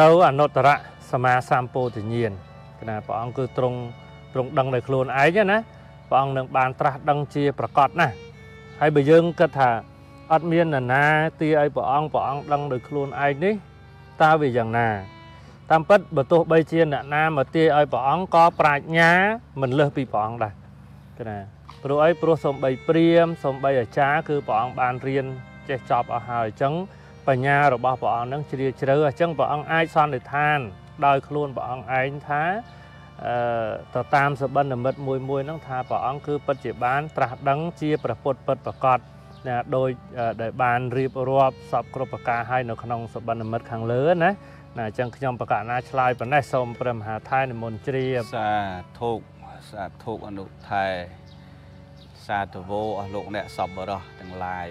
នៅអនុត្តរៈសមាសម្ពោធញ្ញាណណាព្រះអង្គគឺទ្រង់ទ្រង់ដឹងដោយខ្លួនឯងណាព្រះអង្គនឹងបានត្រាស់ដឹងជាប្រកបណាស់ហើយបើយើងគិតថាអត់មាននរណាទីឲ្យព្រះអង្គព្រះអង្គដឹងដោយខ្លួនឯងនេះ តើវាយ៉ាងណា តាមពិតបើទោះបីជាអ្នកណាមកទាយឲ្យព្រះអង្គក៏ប្រាជ្ញាមិនលើសពីព្រះអង្គដែរណាព្រោះអីព្រោះសំបីព្រាមសំបីអាចារ្យគឺព្រះអង្គបានរៀនចេះចប់អស់ហើយអញ្ចឹងបញ្ញារបស់ព្រះអង្គនឹងជ្រាលជ្រៅអញ្ចឹងព្រះអង្គអាចសន្និដ្ឋាន ដោយខ្លួនព្រះអង្គឯងថាអឺទៅតាមសបិននិមិត្តមួយមួយហ្នឹងថាព្រះអង្គគឺពិតជាបានត្រាស់ដឹងជាព្រះពុទ្ធពិតប្រកប ណាដោយដែលបានរៀបរាប់សពគ្រប់ប្រការឲ្យនៅក្នុងសបិននិមិត្តខាងលើណាណាអញ្ចឹងខ្ញុំបកណាឆ្លើយប៉ុណ្ណេះសូមព្រះមហាថៃនិមន្តជ្រាប
សាធុសាធុអនុថៃសាទវោអស់លោកអ្នកសពបរោះទាំងឡាយ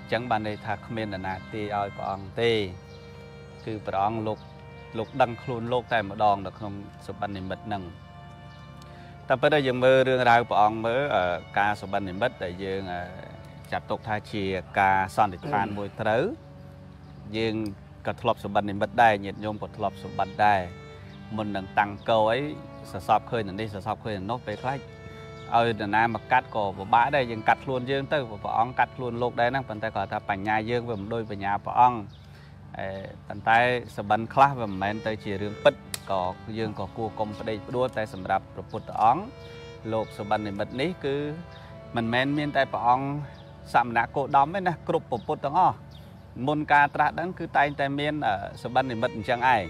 អញ្ចឹងបានន័យថាគ្មាននរណាទាយឲ្យព្រះអង្គទេ គឺព្រះអង្គលោកលោកដឹងខ្លួនលោកតែម្ដងនៅក្នុងសបិននិមិត្តហ្នឹងតែប៉ុន្តែយើងមើលរឿងរ៉ាវព្រះអង្គមើលការសបិននិមិត្តដែលយើង ចាត់ទុកថាជាការសន្និដ្ឋានមួយត្រូវយើងក៏ធ្លាប់សម្បត្តិនិមិត្តដែរញាតិញោមក៏ធ្លាប់សម្បត្តិដែរមុននឹងតាំងកោអីសសពឃើញនេះសសពឃើញនោះពេលខ្លះឲ្យនរណាមកកាត់ក៏ពិបាកដែរយើងកាត់ខ្លួនយើងទៅព្រះអង្គកាត់ខ្លួនលោកដែរហ្នឹងប៉ុន្តែគាត់ថាបញ្ញាយើងវាមិនដូចបញ្ញាព្រះអង្គអឺប៉ុន្តែសបិនខ្លះវាមិនមែនទៅជារឿងពិតក៏យើងក៏គួរកុំផ្ដេកផ្ដួលតែសម្រាប់ព្រះពុទ្ធអង្គលោកសបិននិមិត្តនេះគឺមិនមែនមានតែព្រះអង្គ សមណគោដំទេណាគ្រប់ពុទ្ធទាំងអស់មុនការត្រាស់ដឹងគឺតែងតែមានសបិននិមិត្តអញ្ចឹងឯង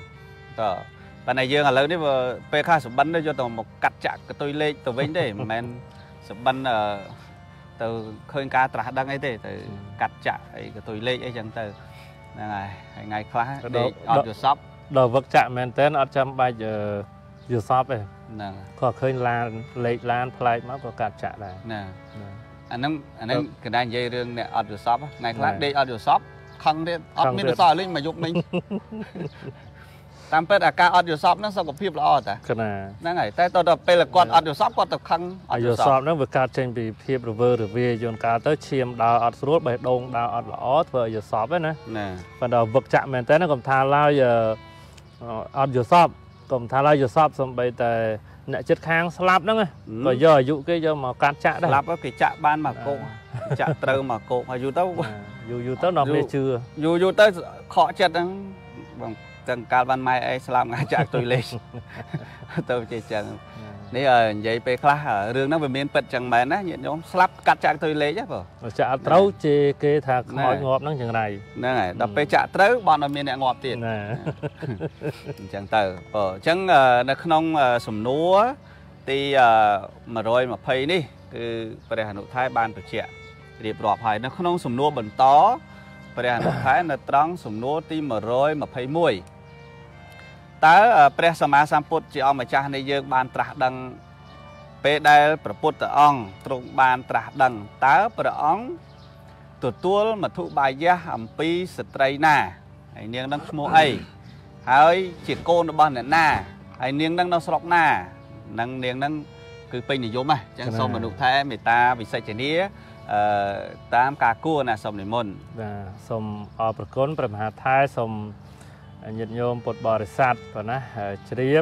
ក៏ប៉ុន្តែយើងឥឡូវនេះបើពេលខ្លះសម្បិនទៅយកទៅមកកាត់ចាក់កតុយលេខទៅវិញទេមិនមែនសម្បិនអឺទៅឃើញការត្រាស់ដឹងអីទេទៅកាត់ចាក់អីកតុយលេខអីចឹងទៅហ្នឹងហើយហើយថ្ងៃខ្លះដេកអត់យល់សព
ដល់វឹកចាក់មែនតើអត់ចាំបាច់អឺយល់សពទេ
ហ្នឹង
គាត់ឃើញឡានលេខឡានប្លែកមកក៏កាត់ចាក់ដែរ
ណា
ណា
អាហ្នឹងអាហ្នឹងកណ្ដាលនិយាយរឿងអ្នកអត់យល់សពថ្ងៃខ្លះ
ណែ
ដេកអត់យល់សពខឹងទៀតអត់
ខឹង
មាន
ទៀត
រសល់លេងមកយប់មិញតាមពិតអាការអត់យល់សពហ្នឹងសុខភាពល្អតា
គណា
ហ្នឹងហើយតែតទៅពេលគាត់អត់យល់សពគាត់ទៅខឹងអ
អា
ត់យ
យុ
ល់ស
ស
ព
ពហ្នឹងវាកើតចេញពីភាពរវើរវាយយន្តកាលទៅឈាមដើរអត់ស្រួលបេះដូងដើរអត់ល្អធ្វើឲ្យយល់សពហ្នឹងណា
ណា
ប៉ុន្តែវឹកចាក់មែនតើកុំថាឡើយអឺអត់យល់សពកុំថាឡើយយល់សពសំបីតែ អ្នកចិត្តខាងស្លាប់ហ្នឹងណាក៏យកអាយុគេយកមកកាត់ចាក់ដែរ
ស្លាប់ទៅគេចាក់បានមកគោកចាក់ត្រូវមកគោកហើយយូរទៅ
យូរយូរទៅនាំគ្នាជឿ
យូរយូរទៅខកចិត្តហ្នឹងបងទាំងកាលបានម៉ែអីស្លាប់ថ្ងៃចាក់ទុយលេខទៅជាចឹង នេះអឺនិយាយពេលខ្លះរឿងហ្នឹងវាមានពិតចឹងមែនណាញាតិញោមស្លាប់កាត់ចាក់ទុយលេខហ៎បង
ចាក់អត់ត្រូវជេរគេថាខ្មោច
ណែ
ងាប់ហ្នឹងចឹងไร
ហ្នឹងហើយដល់ពេលចាក់ត្រូវបានអត់មានអ្នកងាប់ទៀត
ណា
អញ្ចឹងទៅបើអញ្ចឹងអឺនៅក្នុងអឺសំណួរទីអឺ120នេះគឺព្រះអនុថែបានបញ្ជាក់រៀបរាប់ហើយនៅក្នុងសំណួរបន្តព្រះអនុថែនៅត្រង់សំណួរទី121 តើអឺព្រះសម្មាសម្ពុទ្ធជាអង្គម្ចាស់នៃយើងបានត្រាស់ដឹងពេលដែលព្រះពុទ្ធអង្គទ្រង់បានត្រាស់ដឹងតើព្រះអង្គទទួលមធុបាយៈអំពីស្ត្រីណាហើយនាងនឹងឈ្មោះអីហើយជាកូនរបស់អ្នកណាហើយនាងនឹងនៅស្រុកណានឹងនាងនឹងគឺពេញនិយមហ៎អញ្ចឹងសូមមនុស្សថែមេត្តាវិសិជ្ជនីអឺតាមការគួរណាសូមនិមន្ត
បាទសូមអរព្រគុណព្រះមហាថែសូម ញាតិញោមពុទ្ធបរិស័ទប៉ុណ្ណាជ្រាប